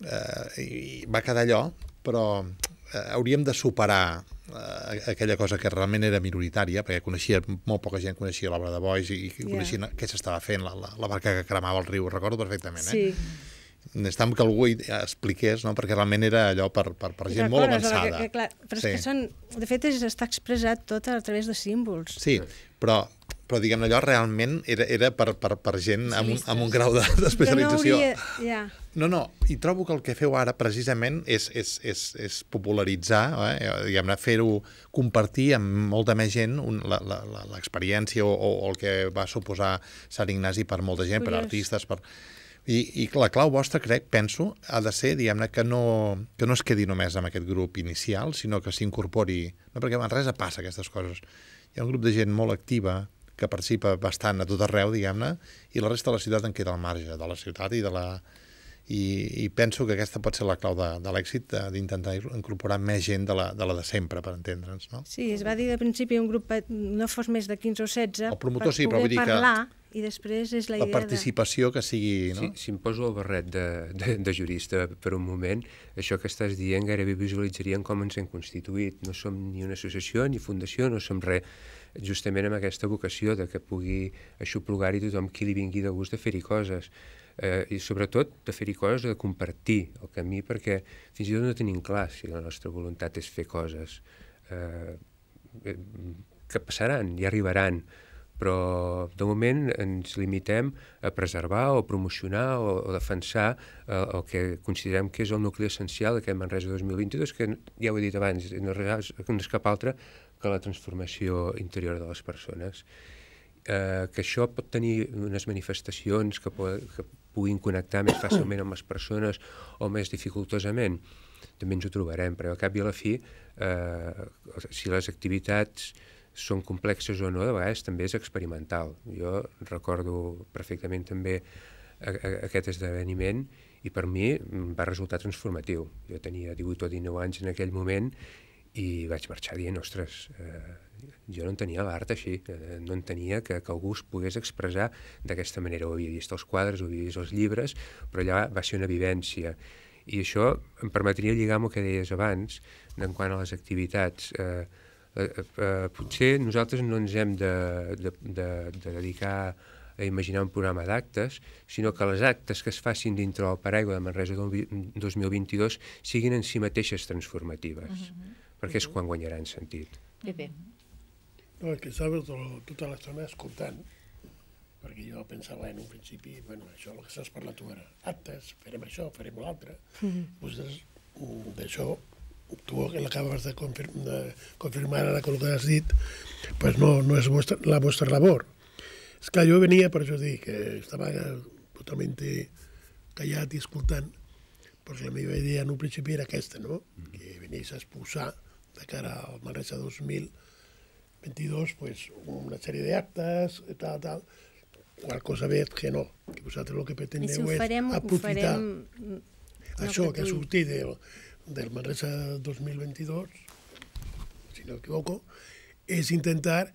[SPEAKER 6] eh, i va quedar allò, però eh, hauríem de superar eh, aquella cosa que realment era minoritària, perquè coneixia, molt poca gent coneixia l'obra de Boix i, i
[SPEAKER 8] Ja.
[SPEAKER 6] coneixien què s'estava fent, la, la, la barca que cremava el riu, recordo perfectament.
[SPEAKER 8] Sí.
[SPEAKER 6] Eh? Necessitàvem que algú hi expliqués, no? perquè realment era allò per, per, per gent molt avançada.
[SPEAKER 8] Que, que, clar, però és que són, de fet és, està expressat tot a través de símbols.
[SPEAKER 6] Sí, però, però diguem-ne, allò realment era, era per, per, per gent amb un, amb un grau de- d'especialització.
[SPEAKER 8] Però no hauria... Ja.
[SPEAKER 6] No, no, i trobo que el que feu ara precisament és, és, és, és popularitzar, eh? diguem-ne, fer-ho, compartir amb molta més gent un- la- la- la- l'experiència o, o, o el que va suposar Sant Ignasi per molta gent, per
[SPEAKER 8] Curiós.
[SPEAKER 6] artistes, per... I, I la clau vostra, crec, penso, ha de ser, diguem-ne, que no, que no es quedi només amb aquest grup inicial, sinó que s'incorpori... No, perquè a Manresa passa aquestes coses. Hi ha un grup de gent molt activa que participa bastant a tot arreu, diguem-ne, i la resta de la ciutat en queda al marge, de la ciutat i de la, i, i penso que aquesta pot ser la clau de, de l'èxit de- d'intentar incorporar més gent de la de, la de sempre, per entendre'ns, no?
[SPEAKER 8] Sí, es va dir de principi un grup no fos més de 15 o 16
[SPEAKER 6] El promotor
[SPEAKER 8] per
[SPEAKER 6] sí, però
[SPEAKER 8] poder
[SPEAKER 6] vull dir que-
[SPEAKER 8] parlar i després és la,
[SPEAKER 6] La
[SPEAKER 8] idea
[SPEAKER 6] participació que sigui...
[SPEAKER 7] Si,
[SPEAKER 6] No?
[SPEAKER 7] si em poso el barret de, de, de jurista per un moment, això que estàs dient gairebé visualitzarien com ens hem constituït. No som ni una associació ni fundació, no som res. Justament amb aquesta vocació de que pugui aixoplugar-hi tothom qui li vingui de gust de fer-hi coses. Eh, I sobretot de fer-hi coses, de compartir el camí, perquè fins i tot no tenim clar si la nostra voluntat és fer coses. Eh, que passaran i arribaran, però de moment ens limitem a preservar o promocionar o, o defensar eh, el que considerem que és el nucli essencial d'aquest Manresa 2022, que ja ho he dit abans, no és no és cap altre que la transformació interior de les persones. Eh, que això pot tenir unes manifestacions que, que puguin connectar més fàcilment amb les persones o més dificultosament, també ens ho trobarem, però al cap i a la fi, eh, si les activitats són complexes o no, de vegades també és experimental. Jo recordo perfectament també a, a, aquest esdeveniment i per mi va resultar transformatiu. Jo tenia 18 o 19 anys en aquell moment i vaig marxar dient, ostres, eh, jo no entenia l'art així, eh, no entenia que, que algú es pogués expressar d'aquesta manera. Ho havia vist els quadres, ho havia vist els llibres, però allà va ser una vivència. I això em permetria lligar amb el que deies abans, en quant a les activitats. Eh, eh, eh, potser nosaltres no ens hem de, de, de, de dedicar a imaginar un programa d'actes, sinó que les actes que es facin dintre del paraigua de Manresa del vi- 2022 siguin en si mateixes transformatives, perquè és quan guanyaran sentit.
[SPEAKER 2] Pepe.
[SPEAKER 3] No, és que estava tot, tota l'estona escoltant, perquè jo pensava en un principi, bueno, això el que s'has parlat tu ara, actes, farem això, farem l'altre. Vosaltres, mm, d'això, tu que l'acabes de, confir de confirmar ara el que has dit, pues no, no és vostra, la vostra labor. És clar, jo venia, per això dic, que estava totalment callat i escoltant, perquè la meva idea en un principi era aquesta, no? Que venies a expulsar de cara al Manresa 2022 pues, una sèrie d'actes, tal, tal, qual cosa veig que no, que vosaltres el que
[SPEAKER 8] si
[SPEAKER 3] pretendeu és
[SPEAKER 8] farem, ho
[SPEAKER 3] aprofitar
[SPEAKER 8] farem... no
[SPEAKER 3] això que ha sortit del, del Manresa 2022, si no equivoco, es intentar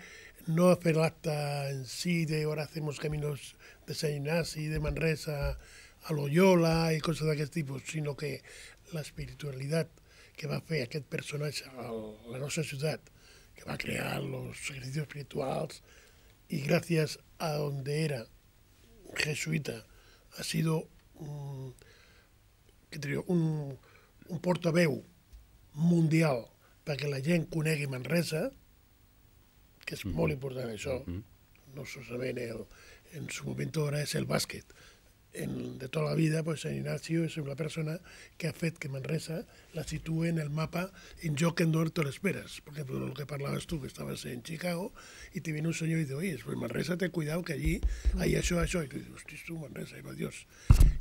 [SPEAKER 3] no hacer acta en sí de ahora hacemos caminos de Sant Ignasi, de Manresa a Loyola i coses d'aquest tipus, sinó que l'espiritualitat que va fer aquest personatge a la nostra ciutat, que va crear els ejercicios espirituals y gracias a donde era jesuita ha sido un, que diria, un, un portaveu mundial perquè la gent conegui Manresa, que és molt important això, no solament el, en su momento ahora es el básquet. En, de toda la vida, pues San Ignacio es una persona que ha fet que Manresa la sitúe en el mapa en lloc en donde te. Por ejemplo, lo que parlabas tú, que estabas en Chicago, y te viene un señor y dice, oye, pues Manresa, ten cuidado que allí hay eso, eso. Y tú dices, hostia, tú Manresa, y va Dios.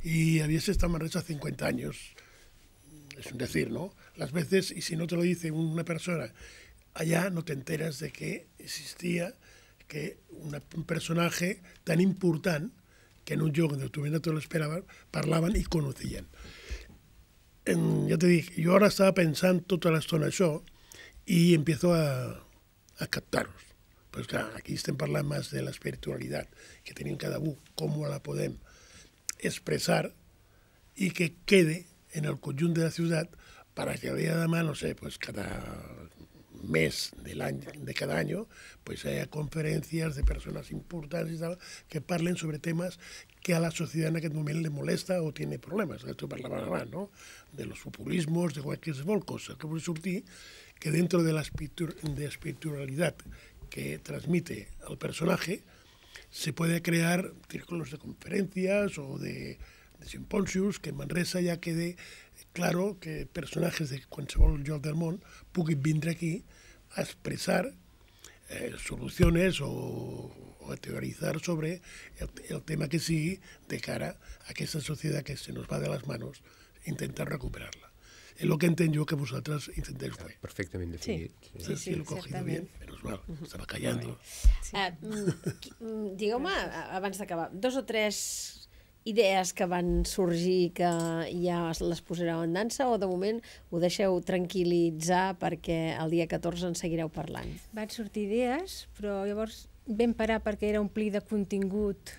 [SPEAKER 3] Y habías estado en Manresa 50 años. Es un decir, ¿no? Las veces, y si no te lo dice una persona, allá no te enteras de que existía que una, un personaje tan important que en un lloc on tu no te lo esperaven, parlaven i conocien. En, ja te dic, jo ara estava pensant tota l'estona això i empiezo a, a captar-los. Pues clar, aquí estem parlant més de l'espiritualitat que tenim cada un, com la podem expressar i que quede en el conjunt de la ciutat para que el día de demà, no sé, pues cada mes del año, de cada año, pues haya conferencias de personas importantes y tal, que parlen sobre temas que a la sociedad en aquest moment le molesta o tiene problemes. Esto parlava abans, no? De los populismos, de qualsevol cosa que vull que dentro de la espiritualidad que transmite el personaje, se puede crear círculos de conferencias o de, de simposios que en Manresa ja quede claro que personatges de qualsevol lloc del món puguin vindre aquí a expressar eh, soluciones o, o a teorizar sobre el, el tema que sigui de cara a aquesta societat que se nos va de les manos, intentar recuperarla. Es lo que entenc jo que vosaltres intenteu fer.
[SPEAKER 7] Perfectament definit.
[SPEAKER 8] Sí, sí, sí,
[SPEAKER 3] lo he cogido bien, menos mal, estaba callando.
[SPEAKER 1] Sí. Uh, Digueu-me, abans d'acabar, dos o tres idees que van sorgir que ja les posareu en dansa o de moment ho deixeu tranquil·litzar perquè el dia 14 en seguireu parlant?
[SPEAKER 8] Van sortir idees, però llavors vam parar perquè era omplir de contingut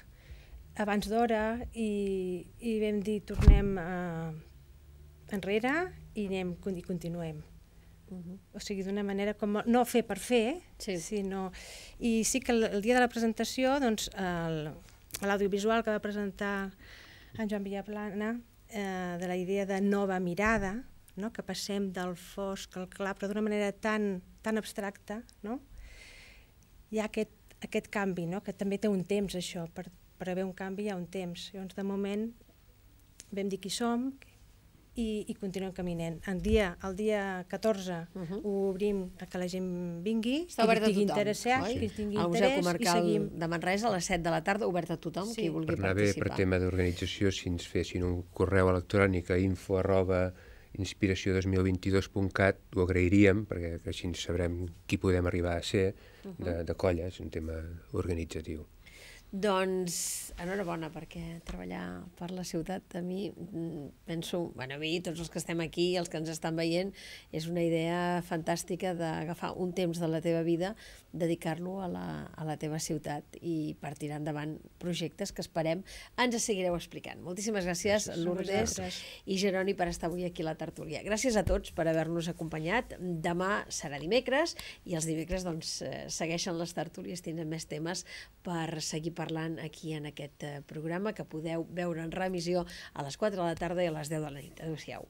[SPEAKER 8] abans d'hora i, i vam dir tornem a, enrere i anem i continuem. Uh -huh. O sigui, d'una manera com no fer per fer, sí. sinó... I sí que el, el dia de la presentació, doncs, el, l'audiovisual que va presentar en Joan Villaplana eh, de la idea de nova mirada, no? que passem del fosc al clar, però d'una manera tan, tan abstracta, no? hi ha aquest, aquest canvi, no? que també té un temps això, per, per haver un canvi hi ha un temps. Llavors, de moment, vam dir qui som, i, i continuem caminant. El dia, el dia 14 uh -huh. ho obrim a que la gent vingui,
[SPEAKER 1] Està obert a tothom,
[SPEAKER 8] interessat,
[SPEAKER 1] oi?
[SPEAKER 8] que tingui interès
[SPEAKER 1] Comarcal
[SPEAKER 8] i seguim.
[SPEAKER 1] de Manresa a les 7 de la tarda, obert a tothom,
[SPEAKER 8] Sí.
[SPEAKER 1] qui vulgui
[SPEAKER 7] Per anar bé
[SPEAKER 1] participar.
[SPEAKER 7] per tema d'organització, si ens fessin un correu electrònic a info arroba inspiració2022.cat, ho agrairíem, perquè així ens sabrem qui podem arribar a ser de, de colla, és un tema organitzatiu.
[SPEAKER 1] Doncs enhorabona perquè treballar per la ciutat a mi mm, penso, bueno, a mi tots els que estem aquí, els que ens estan veient, és una idea fantàstica d'agafar un temps de la teva vida, dedicar-lo a, la, a la teva ciutat i per tirar endavant projectes que esperem ens seguireu explicant. Moltíssimes gràcies, gràcies Lourdes i Jeroni per estar avui aquí a la tertúlia. Gràcies a tots per haver-nos acompanyat. Demà serà dimecres i els dimecres doncs, eh, segueixen les tertúlies, tindrem més temes per seguir parlant aquí en aquest eh, programa que podeu veure en remissió a les 4 de la tarda i a les 10 de la nit. Adéu-siau.